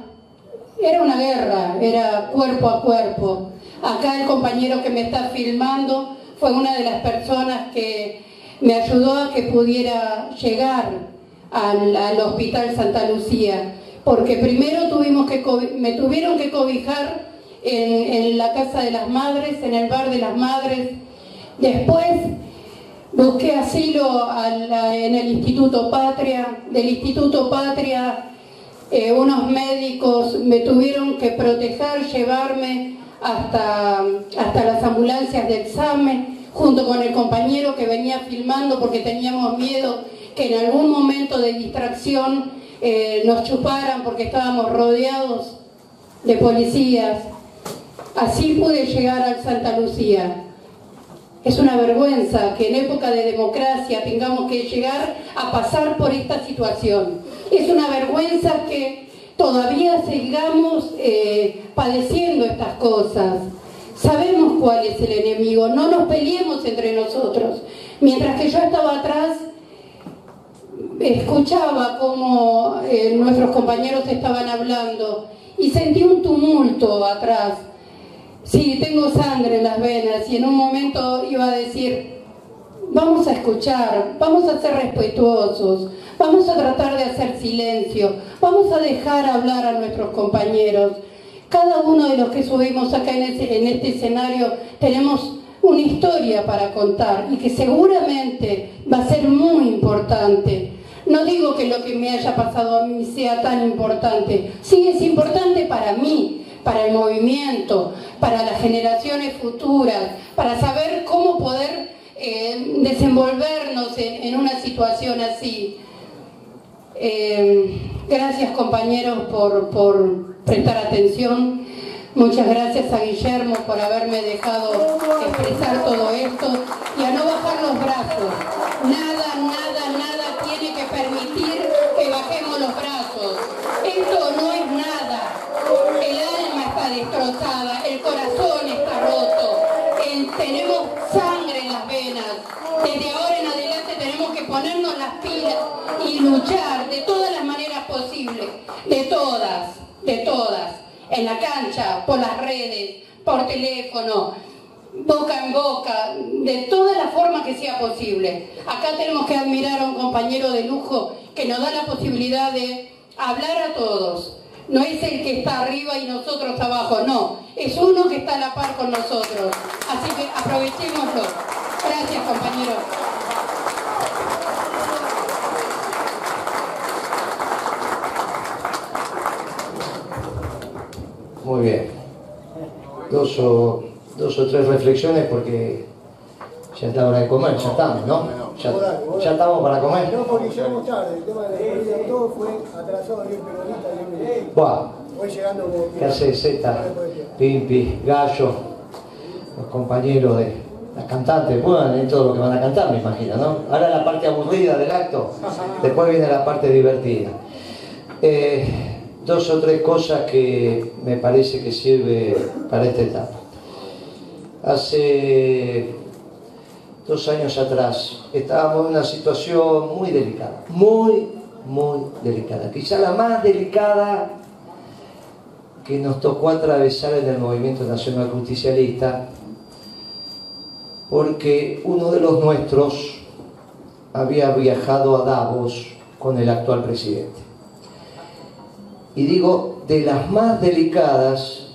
era una guerra, era cuerpo a cuerpo. Acá el compañero que me está filmando fue una de las personas que me ayudó a que pudiera llegar al, Hospital Santa Lucía, porque primero tuvimos que, me tuvieron que cobijar en, la Casa de las Madres, en el Bar de las Madres, después busqué asilo en el Instituto Patria, del Instituto Patria eh, unos médicos me tuvieron que proteger, llevarme hasta, hasta las ambulancias de examen, junto con el compañero que venía filmando porque teníamos miedo que en algún momento de distracción eh, nos chuparan porque estábamos rodeados de policías. Así pude llegar al Santa Lucía. Es una vergüenza que en época de democracia tengamos que llegar a pasar por esta situación. Es una vergüenza que todavía sigamos eh, padeciendo estas cosas. Sabemos cuál es el enemigo, no nos peleemos entre nosotros. Mientras que yo estaba atrás, escuchaba cómo eh, nuestros compañeros estaban hablando y sentí un tumulto atrás. Sí, tengo sangre en las venas y en un momento iba a decir, vamos a escuchar, vamos a ser respetuosos, vamos a tratar de hacer silencio, vamos a dejar hablar a nuestros compañeros. Cada uno de los que subimos acá en, este escenario tenemos una historia para contar y que seguramente va a ser muy importante. No digo que lo que me haya pasado a mí sea tan importante, sí es importante para mí, para el movimiento, para las generaciones futuras, para saber cómo poder eh, desenvolvernos en, una situación así. Eh, gracias compañeros por, por prestar atención. Muchas gracias a Guillermo por haberme dejado expresar todo esto y a no bajar los brazos. Nada, nada, nada tiene que permitir que bajemos los brazos. Esto no es nada. El alma está destrozada, el corazón está roto, tenemos sangre en las venas. Desde ahora en adelante tenemos que ponernos las pilas y luchar de todas las maneras posibles, de todas de todas, en la cancha, por las redes, por teléfono, boca en boca, de todas las formas que sea posible. Acá tenemos que admirar a un compañero de lujo que nos da la posibilidad de hablar a todos. No es el que está arriba y nosotros abajo, no. Es uno que está a la par con nosotros. Así que aprovechémoslo. Gracias, compañero. Muy bien. Dos o, dos o tres reflexiones porque ya está hora de comer, ya estamos, ¿no? Ya, estamos para comer. No, porque llegamos tarde, el tema de la todo fue atrasado bien peronista, bien Buah. Voy llegando como... ¿Qué hace Z? Pimpi, Gallo, los compañeros de las cantantes, bueno, en todo lo que van a cantar, me imagino, ¿no? Ahora la parte aburrida del acto, (laughs) después viene la parte divertida. Eh, dos o tres cosas que me parece que sirve para esta etapa. Hace dos años atrás estábamos en una situación muy delicada, muy, muy delicada. Quizá la más delicada que nos tocó atravesar en el movimiento nacional justicialista, porque uno de los nuestros había viajado a Davos con el actual presidente y digo de las más delicadas,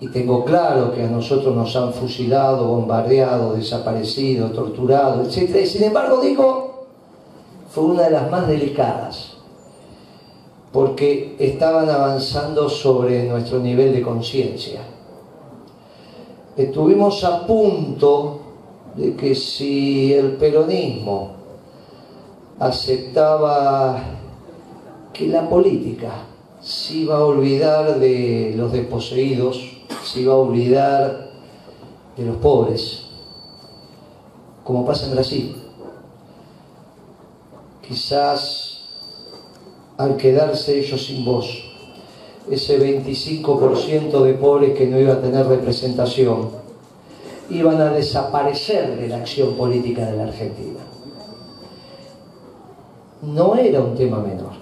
y tengo claro que a nosotros nos han fusilado, bombardeado, desaparecido, torturado, etc. Y sin embargo digo, fue una de las más delicadas, porque estaban avanzando sobre nuestro nivel de conciencia. Estuvimos a punto de que si el peronismo aceptaba que la política se iba a olvidar de los desposeídos, se iba a olvidar de los pobres, como pasa en Brasil. Quizás al quedarse ellos sin voz, ese 25% de pobres que no iba a tener representación, iban a desaparecer de la acción política de la Argentina. No era un tema menor.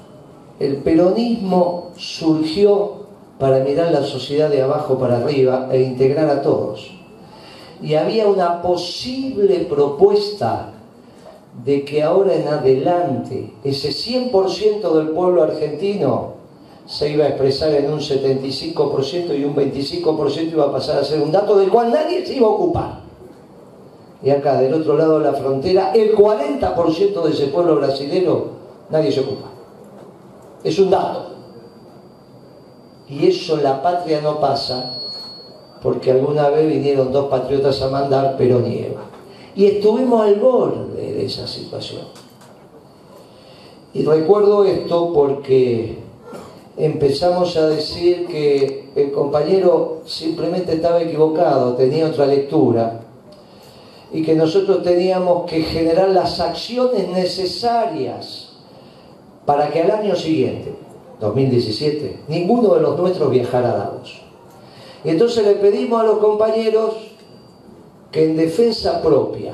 El peronismo surgió para mirar la sociedad de abajo para arriba e integrar a todos. Y había una posible propuesta de que ahora en adelante ese 100% del pueblo argentino se iba a expresar en un 75% y un 25% iba a pasar a ser un dato del cual nadie se iba a ocupar. Y acá, del otro lado de la frontera, el 40% de ese pueblo brasileño nadie se ocupa. Es un dato. Y eso la patria no pasa porque alguna vez vinieron dos patriotas a mandar, pero nieva. Y estuvimos al borde de esa situación. Y recuerdo esto porque empezamos a decir que el compañero simplemente estaba equivocado, tenía otra lectura, y que nosotros teníamos que generar las acciones necesarias para que al año siguiente, 2017, ninguno de los nuestros viajara a Davos. Y entonces le pedimos a los compañeros que en defensa propia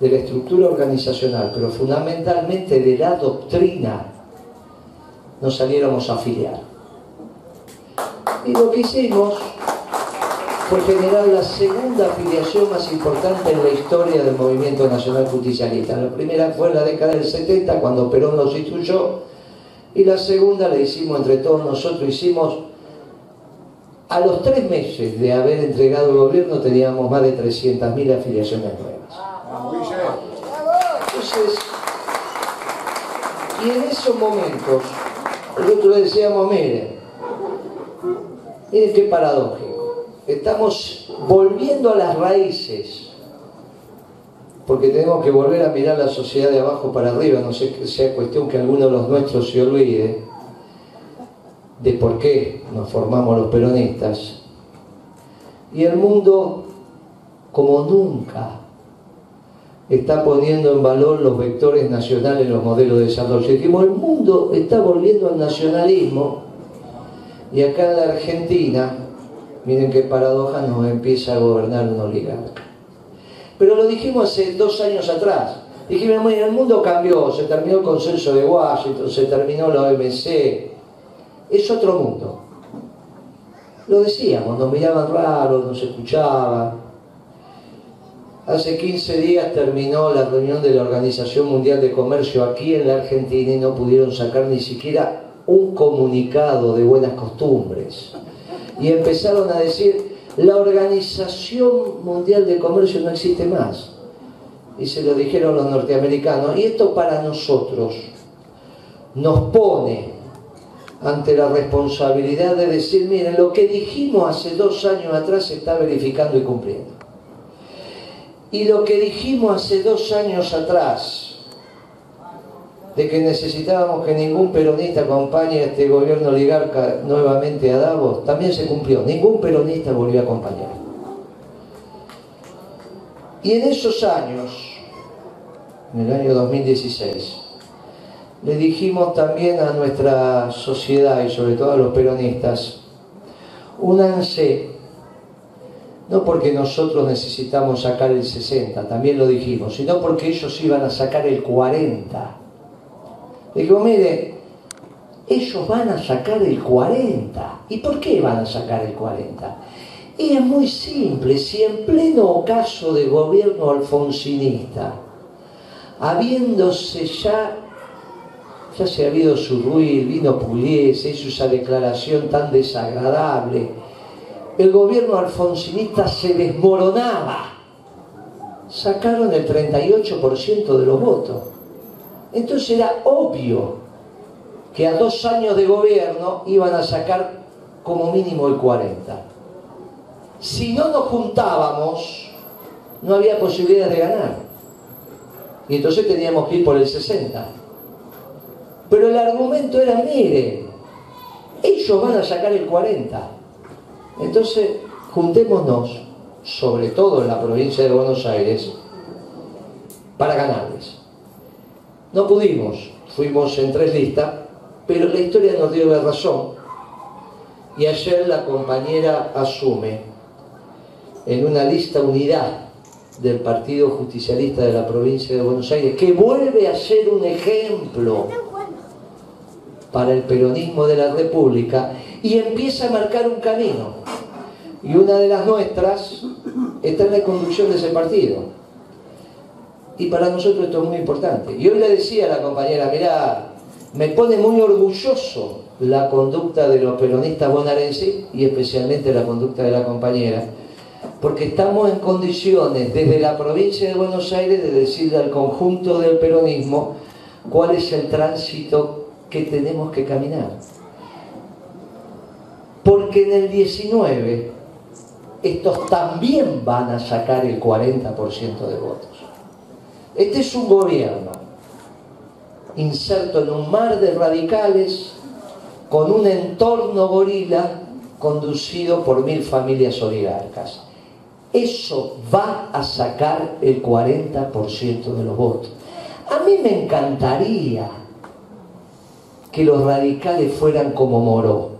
de la estructura organizacional, pero fundamentalmente de la doctrina nos saliéramos a afiliar. Y lo que hicimos fue generar la segunda afiliación más importante en la historia del movimiento nacional justicialista. La primera fue en la década del 70, cuando Perón nos instituyó, y la segunda la hicimos entre todos nosotros, hicimos a los tres meses de haber entregado el gobierno teníamos más de 300.000 afiliaciones nuevas. Entonces, y en esos momentos nosotros le decíamos, miren, miren qué paradójico. Estamos volviendo a las raíces, porque tenemos que volver a mirar la sociedad de abajo para arriba, no sé que sea cuestión que alguno de los nuestros se olvide de por qué nos formamos los peronistas. Y el mundo, como nunca, está poniendo en valor los vectores nacionales, los modelos de desarrollo. Dijimos, el mundo está volviendo al nacionalismo y acá en la Argentina, miren qué paradoja, nos empieza a gobernar un oligarca. Pero lo dijimos hace dos años atrás. Dijimos, el mundo cambió, se terminó el consenso de Washington, se terminó la OMC, es otro mundo. Lo decíamos, nos miraban raros, nos escuchaban, Hace 15 días terminó la reunión de la Organización Mundial de Comercio aquí en la Argentina y no pudieron sacar ni siquiera un comunicado de buenas costumbres. Y empezaron a decir, la Organización Mundial de Comercio no existe más. Y se lo dijeron los norteamericanos. Y esto para nosotros nos pone ante la responsabilidad de decir, miren, lo que dijimos hace dos años atrás se está verificando y cumpliendo. Y lo que dijimos hace dos años atrás, de que necesitábamos que ningún peronista acompañe a este gobierno oligarca nuevamente a Davos, también se cumplió. Ningún peronista volvió a acompañar. Y en esos años, en el año 2016, le dijimos también a nuestra sociedad y sobre todo a los peronistas, únanse no porque nosotros necesitamos sacar el 60, también lo dijimos, sino porque ellos iban a sacar el 40. Digo, mire, ellos van a sacar el 40. ¿Y por qué van a sacar el 40? Y es muy simple, si en pleno ocaso de gobierno alfonsinista, habiéndose ya, ya se ha habido su ruido, vino Pugliese, se hizo esa declaración tan desagradable, el gobierno alfonsinista se desmoronaba. Sacaron el 38% de los votos. Entonces era obvio que a dos años de gobierno iban a sacar como mínimo el 40%. Si no nos juntábamos, no había posibilidad de ganar. Y entonces teníamos que ir por el 60%. Pero el argumento era, mire, ellos van a sacar el 40%. Entonces, juntémonos, sobre todo en la provincia de Buenos Aires, para ganarles. No pudimos, fuimos en tres listas, pero la historia nos dio la razón. Y ayer la compañera asume en una lista unidad del Partido Justicialista de la provincia de Buenos Aires, que vuelve a ser un ejemplo para el peronismo de la República y empieza a marcar un camino. Y una de las nuestras está en la conducción de ese partido. Y para nosotros esto es muy importante. Y hoy le decía a la compañera, mirá, me pone muy orgulloso la conducta de los peronistas bonaerenses y especialmente la conducta de la compañera, porque estamos en condiciones desde la provincia de Buenos Aires de decirle al conjunto del peronismo cuál es el tránsito que tenemos que caminar. Porque en el 19 estos también van a sacar el 40% de votos. Este es un gobierno inserto en un mar de radicales con un entorno gorila conducido por mil familias oligarcas. Eso va a sacar el 40% de los votos. A mí me encantaría que los radicales fueran como Moró,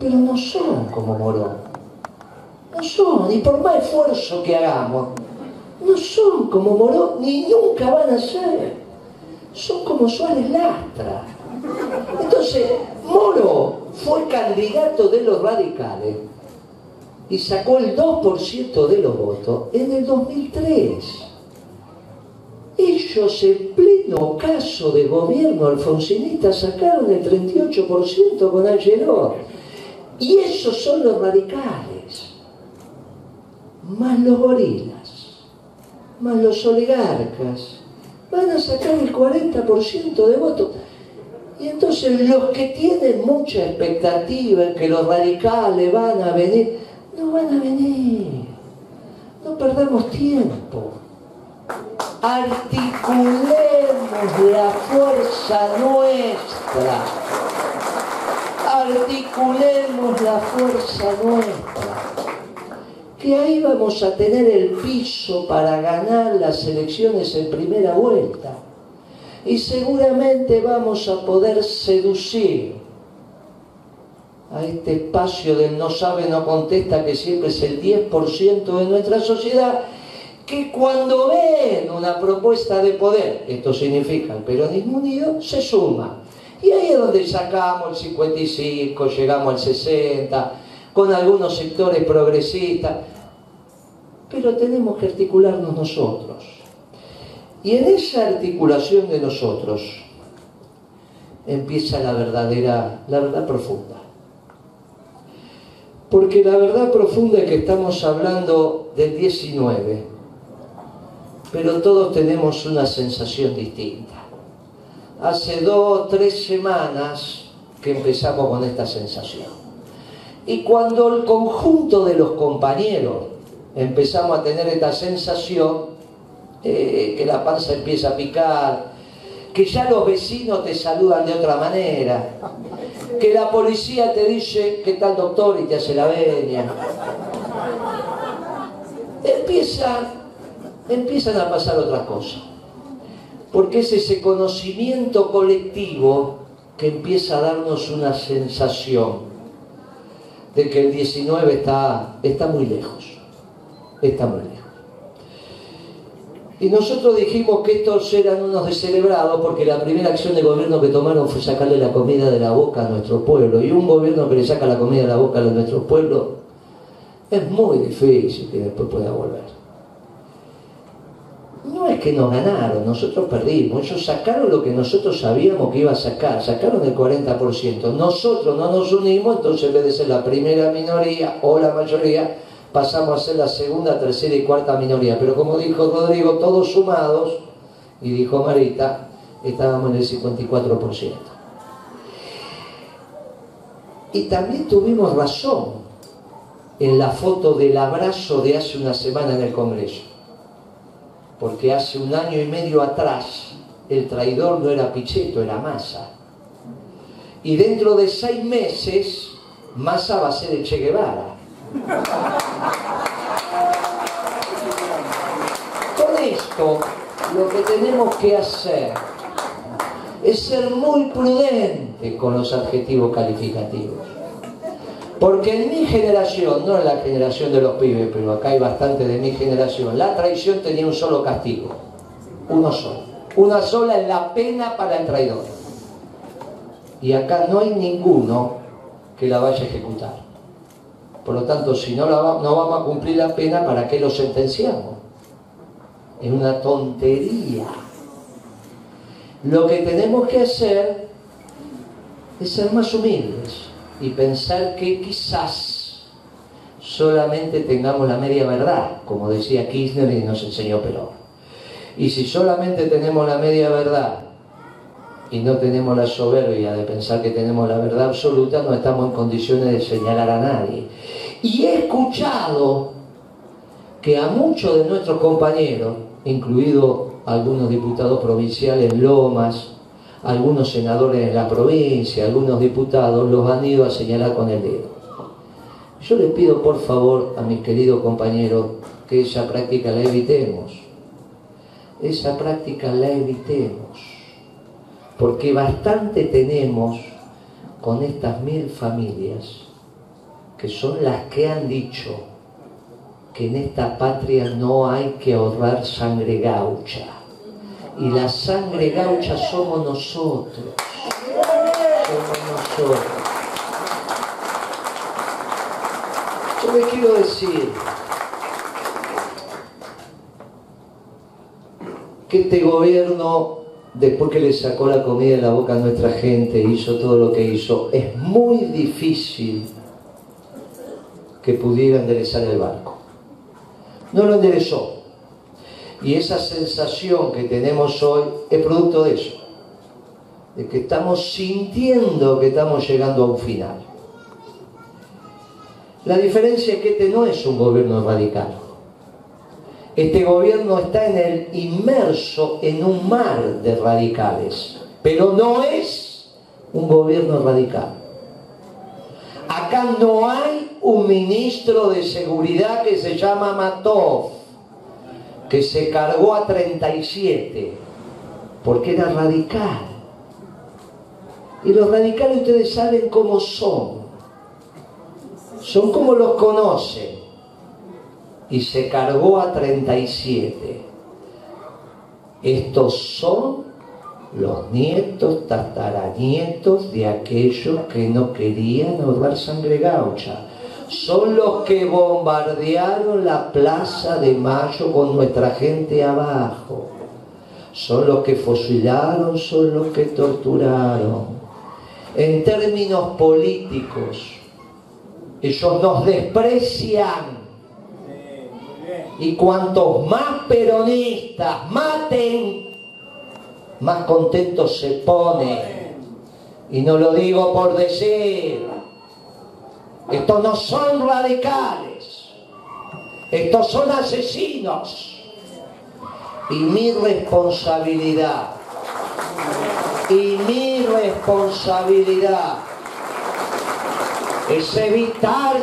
pero no son como Moró. No son, y por más esfuerzo que hagamos, no son como Moró, ni nunca van a ser. Son como Suárez Lastra. Entonces, Moro fue candidato de los radicales y sacó el 2% de los votos en el 2003. Ellos en pleno caso de gobierno alfonsinista sacaron el 38% con Angeló. Y esos son los radicales, más los gorilas, más los oligarcas, van a sacar el 40% de votos. Y entonces los que tienen mucha expectativa en que los radicales van a venir, no van a venir. No perdamos tiempo. Articulemos la fuerza nuestra. Articulemos la fuerza nuestra. Que ahí vamos a tener el piso para ganar las elecciones en primera vuelta. Y seguramente vamos a poder seducir a este espacio del no sabe, no contesta, que siempre es el 10% de nuestra sociedad, que cuando ven una propuesta de poder, esto significa el peronismo unido, se suma. Y ahí es donde sacamos el 55, llegamos al 60, con algunos sectores progresistas, pero tenemos que articularnos nosotros. Y en esa articulación de nosotros empieza la verdadera, la verdad profunda. Porque la verdad profunda es que estamos hablando del 19, pero todos tenemos una sensación distinta. Hace dos, tres semanas que empezamos con esta sensación. Y cuando el conjunto de los compañeros empezamos a tener esta sensación, eh, que la panza empieza a picar, que ya los vecinos te saludan de otra manera, que la policía te dice, ¿qué tal doctor? y te hace la venia. Empieza, empiezan a pasar otras cosas. Porque es ese conocimiento colectivo que empieza a darnos una sensación de que el 19 está, está muy lejos. Está muy lejos. Y nosotros dijimos que estos eran unos descelebrados porque la primera acción de gobierno que tomaron fue sacarle la comida de la boca a nuestro pueblo. Y un gobierno que le saca la comida de la boca a nuestro pueblo es muy difícil que después pueda volver. No es que nos ganaron, nosotros perdimos. Ellos sacaron lo que nosotros sabíamos que iba a sacar, sacaron el 40%. Nosotros no nos unimos, entonces en vez de ser la primera minoría o la mayoría, pasamos a ser la segunda, tercera y cuarta minoría. Pero como dijo Rodrigo, todos sumados, y dijo Marita, estábamos en el 54%. Y también tuvimos razón en la foto del abrazo de hace una semana en el Congreso. Porque hace un año y medio atrás el traidor no era Pichetto, era Massa. Y dentro de seis meses Massa va a ser el Che Guevara. Con esto, lo que tenemos que hacer es ser muy prudentes con los adjetivos calificativos. Porque en mi generación, no en la generación de los pibes, pero acá hay bastante de mi generación, la traición tenía un solo castigo, uno solo. Una sola es la pena para el traidor. Y acá no hay ninguno que la vaya a ejecutar. Por lo tanto, si no, no vamos a cumplir la pena, ¿para qué lo sentenciamos? Es una tontería. Lo que tenemos que hacer es ser más humildes y pensar que quizás solamente tengamos la media verdad, como decía Kirchner y nos enseñó Perón. Y si solamente tenemos la media verdad y no tenemos la soberbia de pensar que tenemos la verdad absoluta, no estamos en condiciones de señalar a nadie. Y he escuchado que a muchos de nuestros compañeros, incluidos algunos diputados provinciales Lomas, algunos senadores en la provincia, algunos diputados, los han ido a señalar con el dedo. Yo les pido por favor a mis queridos compañeros que esa práctica la evitemos. Esa práctica la evitemos. Porque bastante tenemos con estas mil familias que son las que han dicho que en esta patria no hay que ahorrar sangre gaucha. Y la sangre gaucha somos nosotros. Somos nosotros. Yo les quiero decir que este gobierno, después que le sacó la comida de la boca a nuestra gente, hizo todo lo que hizo, es muy difícil que pudiera enderezar el barco. No lo enderezó. Y esa sensación que tenemos hoy es producto de eso, de que estamos sintiendo que estamos llegando a un final. La diferencia es que este no es un gobierno radical. Este gobierno está en el inmerso en un mar de radicales, pero no es un gobierno radical. Acá no hay un ministro de seguridad que se llama Matov, que se cargó a 37, porque era radical. Y los radicales ustedes saben cómo son. Son como los conocen. Y se cargó a 37. Estos son los nietos, tataranietos de aquellos que no querían ahorrar sangre gaucha. Son los que bombardearon la Plaza de Mayo con nuestra gente abajo. Son los que fusilaron, son los que torturaron. En términos políticos, ellos nos desprecian. Y cuantos más peronistas maten más contento se pone. Y no lo digo por decir. Estos no son radicales. Estos son asesinos. Y mi responsabilidad, y mi responsabilidad es evitar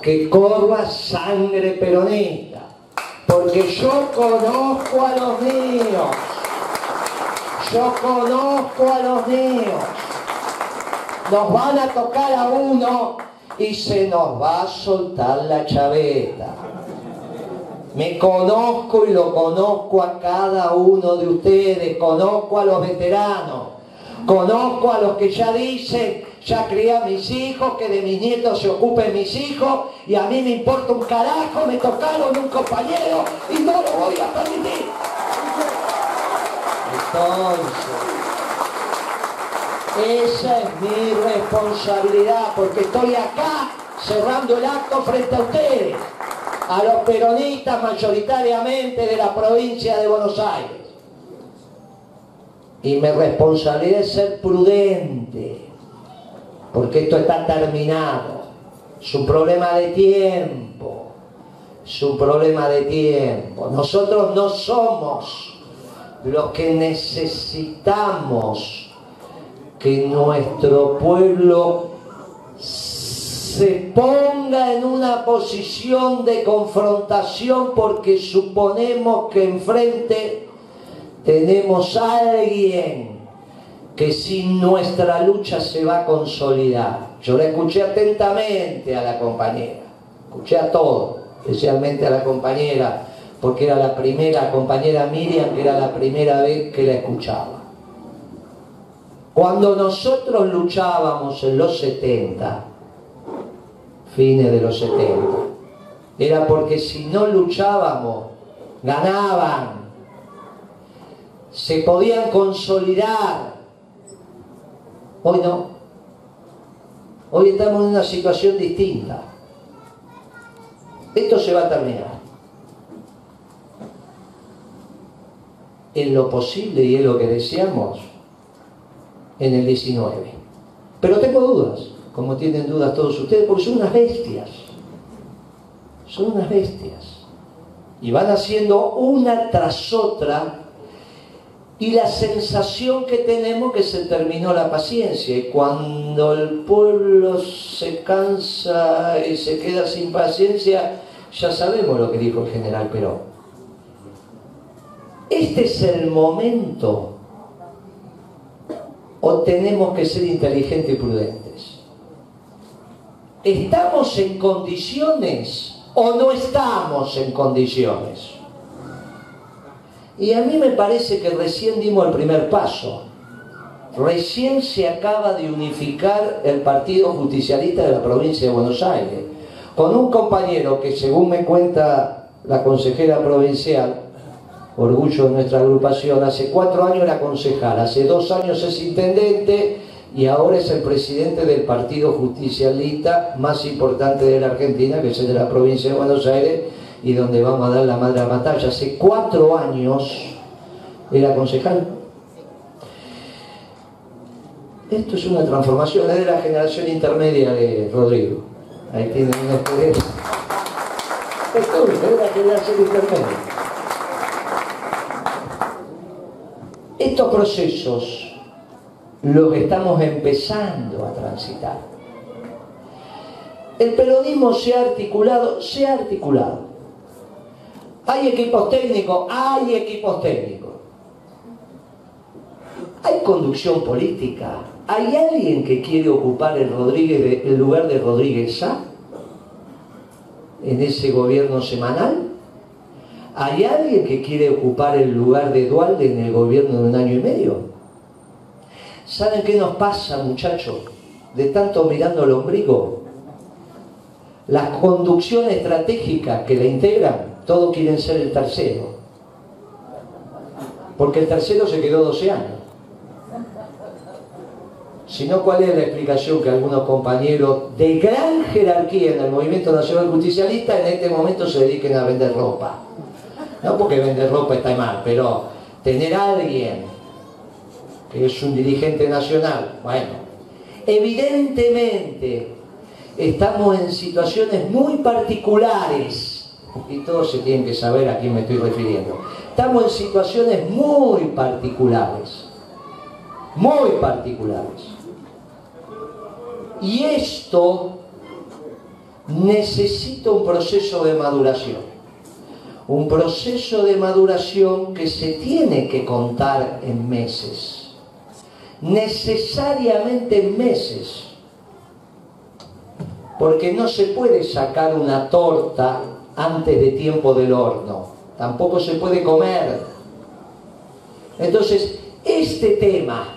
que corra sangre peronista. Porque yo conozco a los míos. Yo conozco a los míos. Nos van a tocar a uno y se nos va a soltar la chaveta. Me conozco y lo conozco a cada uno de ustedes, conozco a los veteranos, conozco a los que ya dicen, ya crié a mis hijos, que de mis nietos se ocupen mis hijos y a mí me importa un carajo, me tocaron un compañero y no lo voy a permitir. Entonces, esa es mi responsabilidad, porque estoy acá cerrando el acto frente a ustedes, a los peronistas mayoritariamente de la provincia de Buenos Aires. Y mi responsabilidad es ser prudente, porque esto está terminado. Es un problema de tiempo, es un problema de tiempo. Nosotros no somos lo que necesitamos que nuestro pueblo se ponga en una posición de confrontación porque suponemos que enfrente tenemos a alguien que sin nuestra lucha se va a consolidar. Yo la escuché atentamente a la compañera, escuché a todo, especialmente a la compañera, porque era la primera compañera Miriam, que era la primera vez que la escuchaba. Cuando nosotros luchábamos en los 70, fines de los 70, era porque si no luchábamos, ganaban, se podían consolidar. Hoy no. Hoy estamos en una situación distinta. Esto se va a terminar. En lo posible y en lo que deseamos en el 19. Pero tengo dudas, como tienen dudas todos ustedes, porque son unas bestias. Son unas bestias. Y van haciendo una tras otra y la sensación que tenemos que se terminó la paciencia y cuando el pueblo se cansa y se queda sin paciencia, ya sabemos lo que dijo el general Perón. Este es el momento o tenemos que ser inteligentes y prudentes? ¿Estamos en condiciones o no estamos en condiciones? Y a mí me parece que recién dimos el primer paso. Recién se acaba de unificar el Partido Justicialista de la provincia de Buenos Aires, con un compañero que según me cuenta la consejera provincial, orgullo de nuestra agrupación. Hace cuatro años era concejal, hace dos años es intendente y ahora es el presidente del partido justicialista más importante de la Argentina, que es el de la provincia de Buenos Aires y donde vamos a dar la madre batalla. Hace cuatro años era concejal. Esto es una transformación, es de la generación intermedia de Rodrigo. Ahí tienen una experiencia. Esto es de la generación intermedia. Estos procesos los estamos empezando a transitar. El peronismo se ha articulado, se ha articulado. Hay equipos técnicos, hay equipos técnicos. Hay conducción política. ¿Hay alguien que quiere ocupar el, el lugar de Rodríguez Sá en ese gobierno semanal? ¿Hay alguien que quiere ocupar el lugar de Dualde en el gobierno de un año y medio? ¿Saben qué nos pasa, muchachos? De tanto mirando el ombligo. Las conducciones estratégicas que la integran, todos quieren ser el tercero. Porque el tercero se quedó 12 años. Si no, ¿cuál es la explicación que algunos compañeros de gran jerarquía en el movimiento nacional justicialista en este momento se dediquen a vender ropa? No porque vender ropa está mal, pero tener a alguien que es un dirigente nacional, bueno, evidentemente estamos en situaciones muy particulares, y todos se tienen que saber a quién me estoy refiriendo. Estamos en situaciones muy particulares, muy particulares. Y esto necesita un proceso de maduración un proceso de maduración que se tiene que contar en meses, necesariamente en meses, porque no se puede sacar una torta antes de tiempo del horno, tampoco se puede comer. Entonces, este tema,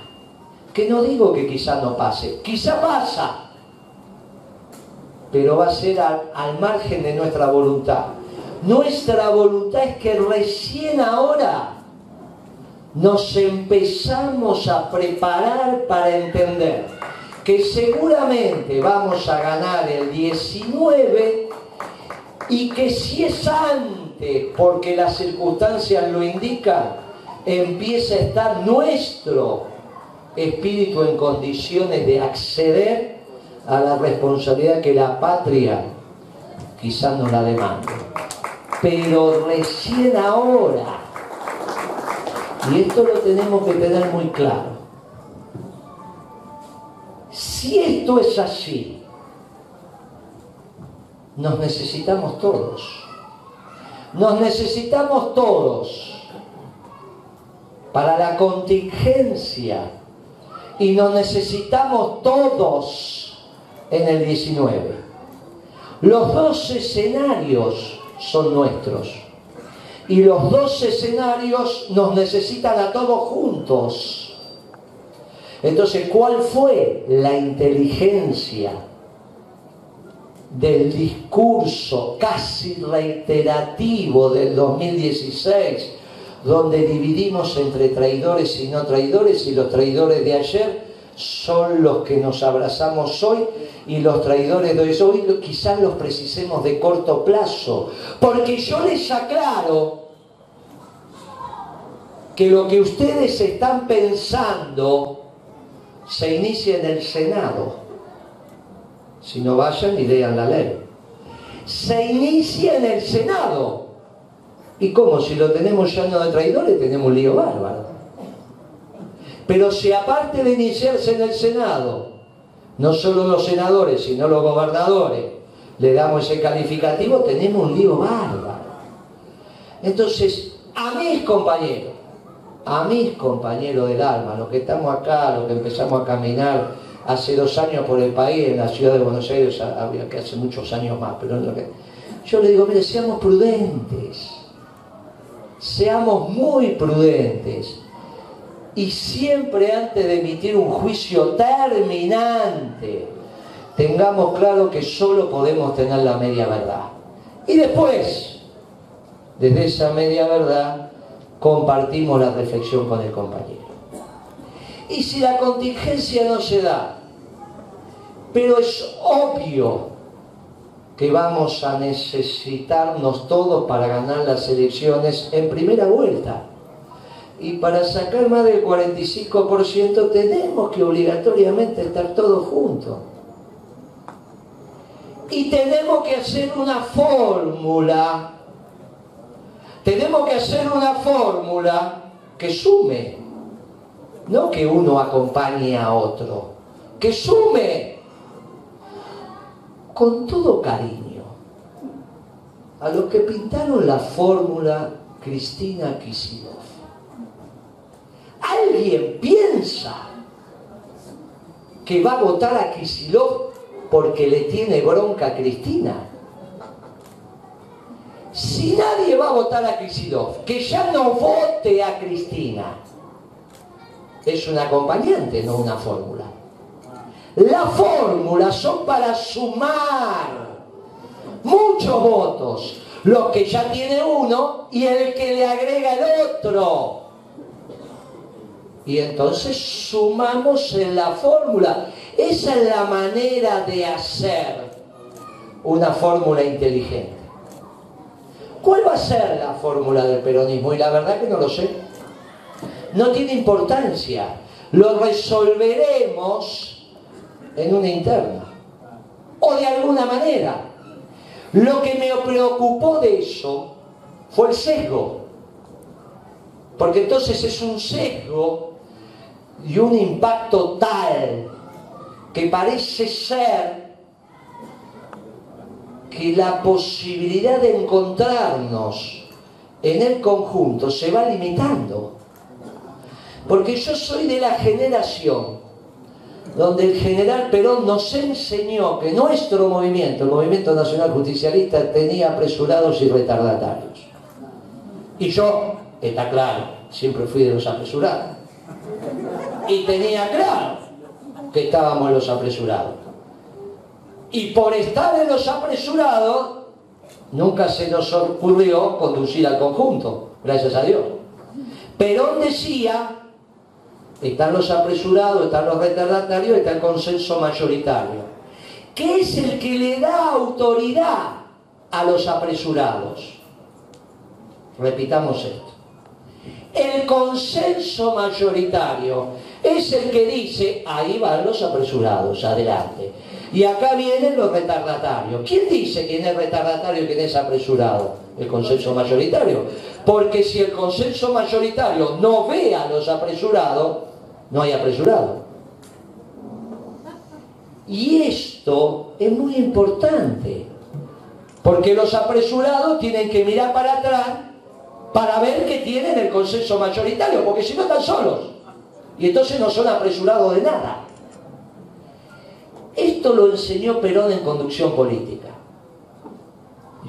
que no digo que quizá no pase, quizá pasa, pero va a ser al, al margen de nuestra voluntad. Nuestra voluntad es que recién ahora nos empezamos a preparar para entender que seguramente vamos a ganar el 19 y que si es antes, porque las circunstancias lo indican, empieza a estar nuestro espíritu en condiciones de acceder a la responsabilidad que la patria quizás nos la demande pero recién ahora. Y esto lo tenemos que tener muy claro. Si esto es así, nos necesitamos todos. Nos necesitamos todos. para la contingencia y nos necesitamos todos en el 19. Los dos escenarios son nuestros y los dos escenarios nos necesitan a todos juntos. Entonces, ¿cuál fue la inteligencia del discurso casi reiterativo del 2016, donde dividimos entre traidores y no traidores, y los traidores de ayer son los que nos abrazamos hoy y los traidores de hoy quizás los precisemos de corto plazo. Porque yo les aclaro que lo que ustedes están pensando se inicia en el Senado. Si no vayan y lean la ley. Se inicia en el Senado. ¿Y cómo? Si lo tenemos lleno de traidores, tenemos un lío bárbaro. Pero si aparte de iniciarse en el Senado, no solo los senadores, sino los gobernadores, le damos ese calificativo, tenemos un lío bárbaro. Entonces, a mis compañeros, a mis compañeros del alma, los que estamos acá, los que empezamos a caminar hace dos años por el país, en la ciudad de Buenos Aires, había que hace muchos años más, pero yo le digo, mire, seamos prudentes, seamos muy prudentes y siempre antes de emitir un juicio terminante, tengamos claro que solo podemos tener la media verdad. Y después, desde esa media verdad, compartimos la reflexión con el compañero. Y si la contingencia no se da, pero es obvio que vamos a necesitarnos todos para ganar las elecciones en primera vuelta y para sacar más del 45% tenemos que obligatoriamente estar todos juntos. Y tenemos que hacer una fórmula, tenemos que hacer una fórmula que sume, no que uno acompañe a otro, que sume. Con todo cariño. A los que pintaron la fórmula Cristina Kicillof alguien piensa que va a votar a Kisilov porque le tiene bronca a Cristina. Si nadie va a votar a Kisilov, que ya no vote a Cristina. Es un acompañante, no una fórmula. Las fórmulas son para sumar muchos votos, los que ya tiene uno y el que le agrega el otro. Y entonces sumamos en la fórmula. Esa es la manera de hacer una fórmula inteligente. ¿Cuál va a ser la fórmula del peronismo? Y la verdad que no lo sé. No tiene importancia. Lo resolveremos en una interna. O de alguna manera. Lo que me preocupó de eso fue el sesgo. Porque entonces es un sesgo y un impacto tal que parece ser que la posibilidad de encontrarnos en el conjunto se va limitando. Porque yo soy de la generación donde el general Perón nos enseñó que nuestro movimiento, el Movimiento Nacional Justicialista, tenía apresurados y retardatarios. Y yo, está claro, siempre fui de los apresurados y tenía claro que estábamos los apresurados. Y por estar en los apresurados, nunca se nos ocurrió conducir al conjunto, gracias a Dios. Perón decía, están los apresurados, están los retardatarios, está el consenso mayoritario, que es el que le da autoridad a los apresurados. Repitamos esto. El consenso mayoritario es el que dice, ahí van los apresurados, adelante. Y acá vienen los retardatarios. ¿Quién dice quién es retardatario y quién es apresurado? El consenso mayoritario. Porque si el consenso mayoritario no ve a los apresurados, no hay apresurado. Y esto es muy importante. Porque los apresurados tienen que mirar para atrás para ver qué tienen el consenso mayoritario, porque si no están solos. Y entonces no son apresurados de nada. Esto lo enseñó Perón en conducción política.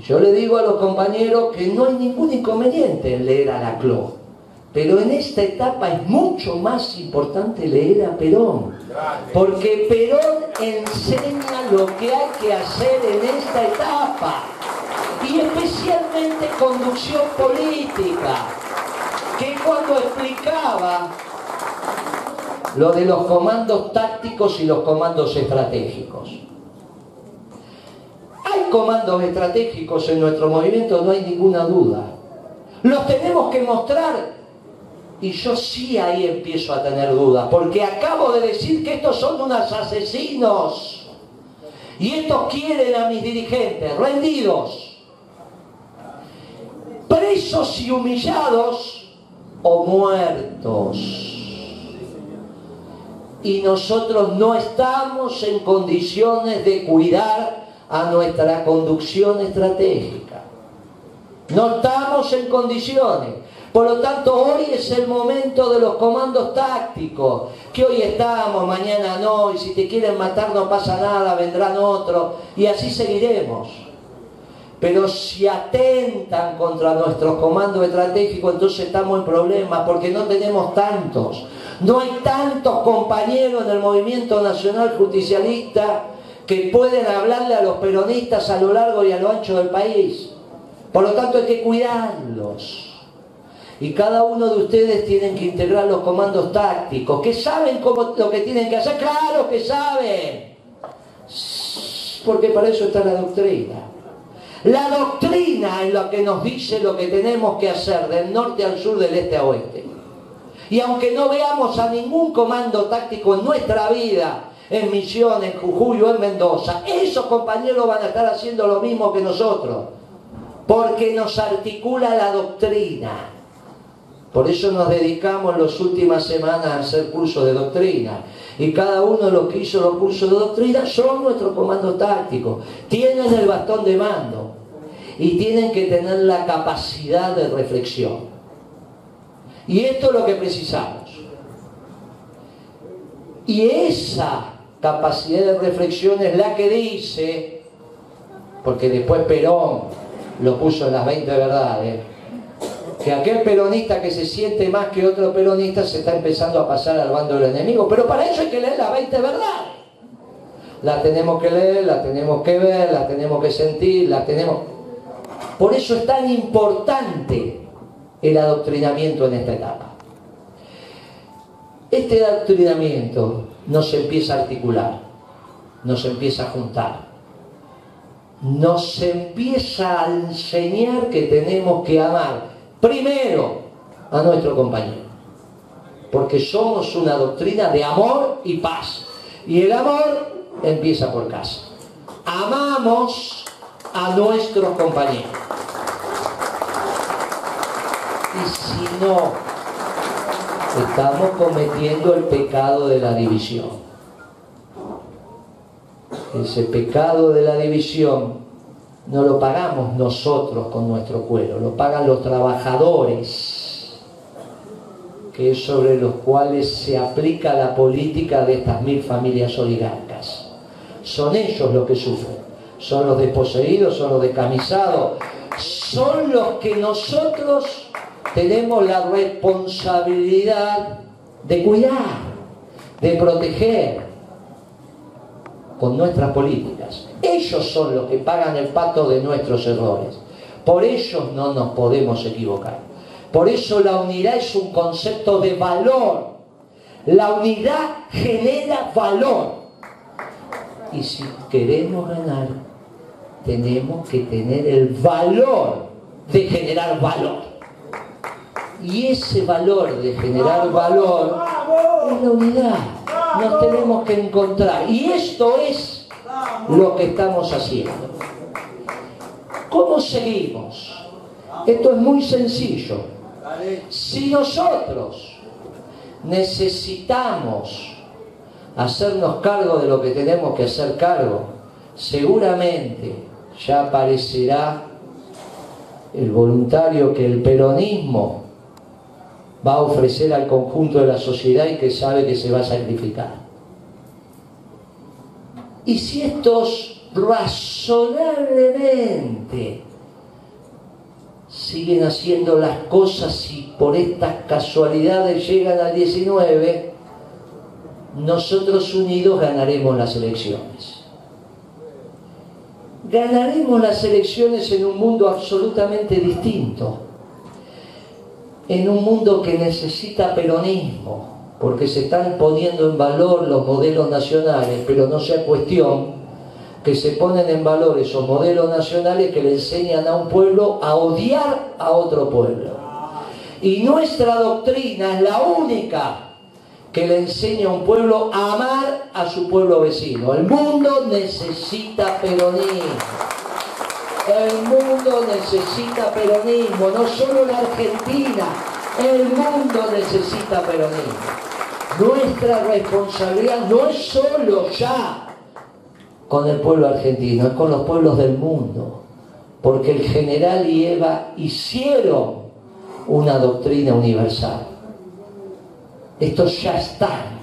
Yo le digo a los compañeros que no hay ningún inconveniente en leer a Laclau. Pero en esta etapa es mucho más importante leer a Perón. Porque Perón enseña lo que hay que hacer en esta etapa. Y especialmente conducción política. Que cuando explicaba lo de los comandos tácticos y los comandos estratégicos. Hay comandos estratégicos en nuestro movimiento, no hay ninguna duda. Los tenemos que mostrar y yo sí ahí empiezo a tener dudas, porque acabo de decir que estos son unos asesinos. Y estos quieren a mis dirigentes rendidos, presos y humillados o muertos. Y nosotros no estamos en condiciones de cuidar a nuestra conducción estratégica. No estamos en condiciones. Por lo tanto, hoy es el momento de los comandos tácticos, que hoy estamos, mañana no, y si te quieren matar no pasa nada, vendrán otros, y así seguiremos. Pero si atentan contra nuestros comandos estratégicos, entonces estamos en problemas, porque no tenemos tantos. No hay tantos compañeros en el movimiento nacional justicialista que pueden hablarle a los peronistas a lo largo y a lo ancho del país. Por lo tanto, hay que cuidarlos. Y cada uno de ustedes tienen que integrar los comandos tácticos, que saben cómo, lo que tienen que hacer, claro que saben, porque para eso está la doctrina. La doctrina es lo que nos dice lo que tenemos que hacer del norte al sur, del este a oeste. Y aunque no veamos a ningún comando táctico en nuestra vida, en Misiones, Jujuy o en Mendoza, esos compañeros van a estar haciendo lo mismo que nosotros, porque nos articula la doctrina. Por eso nos dedicamos las últimas semanas a hacer cursos de doctrina. Y cada uno de los que hizo los cursos de doctrina son nuestros comandos tácticos. Tienen el bastón de mando y tienen que tener la capacidad de reflexión. Y esto es lo que precisamos. Y esa capacidad de reflexión es la que dice, porque después Perón lo puso en las 20 verdades, que aquel peronista que se siente más que otro peronista se está empezando a pasar al bando del enemigo. Pero para eso hay que leer las 20 verdades. La tenemos que leer, la tenemos que ver, la tenemos que sentir, la tenemos... Por eso es tan importante el adoctrinamiento en esta etapa. Este adoctrinamiento nos empieza a articular, nos empieza a juntar, nos empieza a enseñar que tenemos que amar primero a nuestro compañero. Porque somos una doctrina de amor y paz. Y el amor empieza por casa. Amamos a nuestros compañeros. Y si no, estamos cometiendo el pecado de la división. Ese pecado de la división no lo pagamos nosotros con nuestro cuero, lo pagan los trabajadores, que es sobre los cuales se aplica la política de estas mil familias oligarcas. Son ellos los que sufren, son los desposeídos, son los descamisados, son los que nosotros tenemos la responsabilidad de cuidar, de proteger con nuestras políticas. Ellos son los que pagan el pato de nuestros errores. Por ellos no nos podemos equivocar. Por eso la unidad es un concepto de valor. La unidad genera valor. Y si queremos ganar, tenemos que tener el valor de generar valor. Y ese valor de generar valor es la unidad. Nos tenemos que encontrar. Y esto es lo que estamos haciendo. ¿Cómo seguimos? Esto es muy sencillo. Si nosotros necesitamos hacernos cargo de lo que tenemos que hacer cargo, seguramente ya aparecerá el voluntario que el peronismo va a ofrecer al conjunto de la sociedad y que sabe que se va a sacrificar. Y si estos razonablemente siguen haciendo las cosas y por estas casualidades llegan al 19, nosotros unidos ganaremos las elecciones. Ganaremos las elecciones en un mundo absolutamente distinto, en un mundo que necesita peronismo, porque se están poniendo en valor los modelos nacionales, pero no sea cuestión que se ponen en valor esos modelos nacionales que le enseñan a un pueblo a odiar a otro pueblo. Y nuestra doctrina es la única que le enseña a un pueblo a amar a su pueblo vecino. El mundo necesita peronismo. El mundo necesita peronismo, no solo la Argentina, el mundo necesita peronismo. Nuestra responsabilidad no es solo ya con el pueblo argentino, es con los pueblos del mundo. Porque el general y Eva hicieron una doctrina universal. Estos ya están.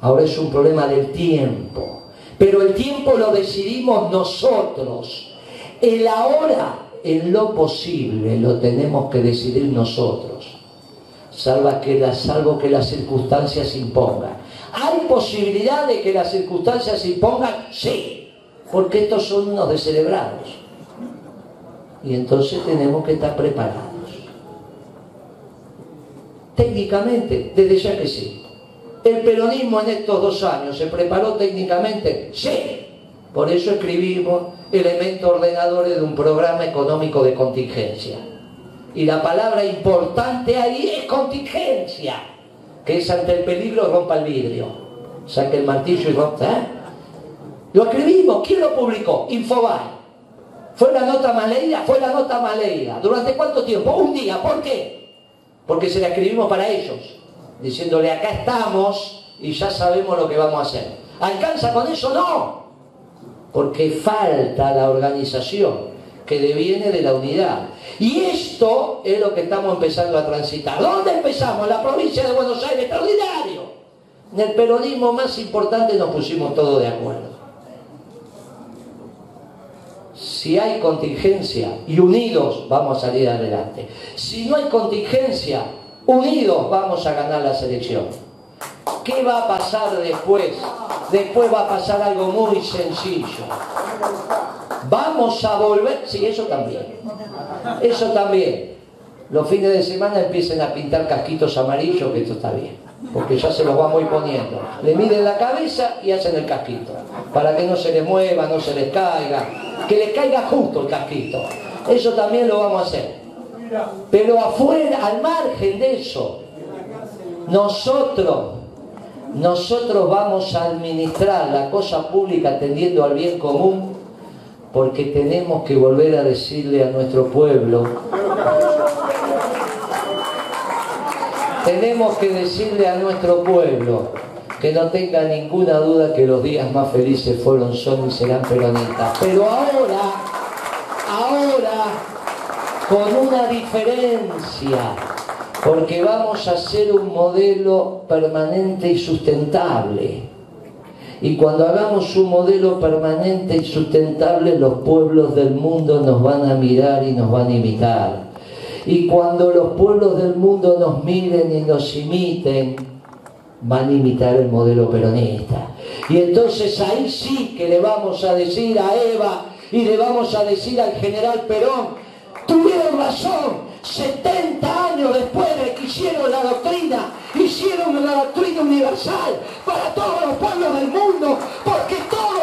Ahora es un problema del tiempo. Pero el tiempo lo decidimos nosotros. El ahora, en lo posible, lo tenemos que decidir nosotros. Salvo que, las circunstancias impongan. ¿Hay posibilidad de que las circunstancias impongan? Sí, porque estos son unos descerebrados. Y entonces tenemos que estar preparados. Técnicamente, desde ya que sí. ¿El peronismo en estos dos años se preparó técnicamente? Sí. Por eso escribimos elementos ordenadores de un programa económico de contingencia. Y la palabra importante ahí es contingencia, que es ante el peligro rompa el vidrio. Saque el martillo y rompa. ¿eh? Lo escribimos, ¿quién lo publicó? Infobay. ¿Fue la nota más? Fue la nota más. ¿Durante cuánto tiempo? Un día. ¿Por qué? porque se la escribimos para ellos, diciéndole acá estamos y ya sabemos lo que vamos a hacer. ¿Alcanza con eso? No, porque falta la organización que deviene de la unidad. Y esto es lo que estamos empezando a transitar. ¿Dónde empezamos? En la provincia de Buenos Aires, extraordinario. En el peronismo más importante nos pusimos todos de acuerdo si hay contingencia y unidos vamos a salir adelante. Si no hay contingencia, unidos vamos a ganar la selección. ¿Qué va a pasar después? Después va a pasar algo muy sencillo. Vamos a volver, sí, eso también. Eso también. Los fines de semana empiecen a pintar casquitos amarillos, que esto está bien. Porque ya se los vamos a ir poniendo. Le miden la cabeza y hacen el casquito. Para que no se les mueva, no se les caiga que le caiga justo el casquito. Eso también lo vamos a hacer. Pero afuera, al margen de eso, nosotros, nosotros vamos a administrar la cosa pública atendiendo al bien común porque tenemos que volver a decirle a nuestro pueblo, tenemos que decirle a nuestro pueblo, que no tenga ninguna duda que los días más felices fueron, son y serán peronistas. Pero ahora, ahora, con una diferencia, porque vamos a hacer un modelo permanente y sustentable. Y cuando hagamos un modelo permanente y sustentable, los pueblos del mundo nos van a mirar y nos van a imitar. Y cuando los pueblos del mundo nos miren y nos imiten, van a imitar el modelo peronista. Y entonces ahí sí que le vamos a decir a Eva y le vamos a decir al general Perón, tuvieron razón, 70 años después de que hicieron la doctrina, hicieron la doctrina universal para todos los pueblos del mundo, porque todos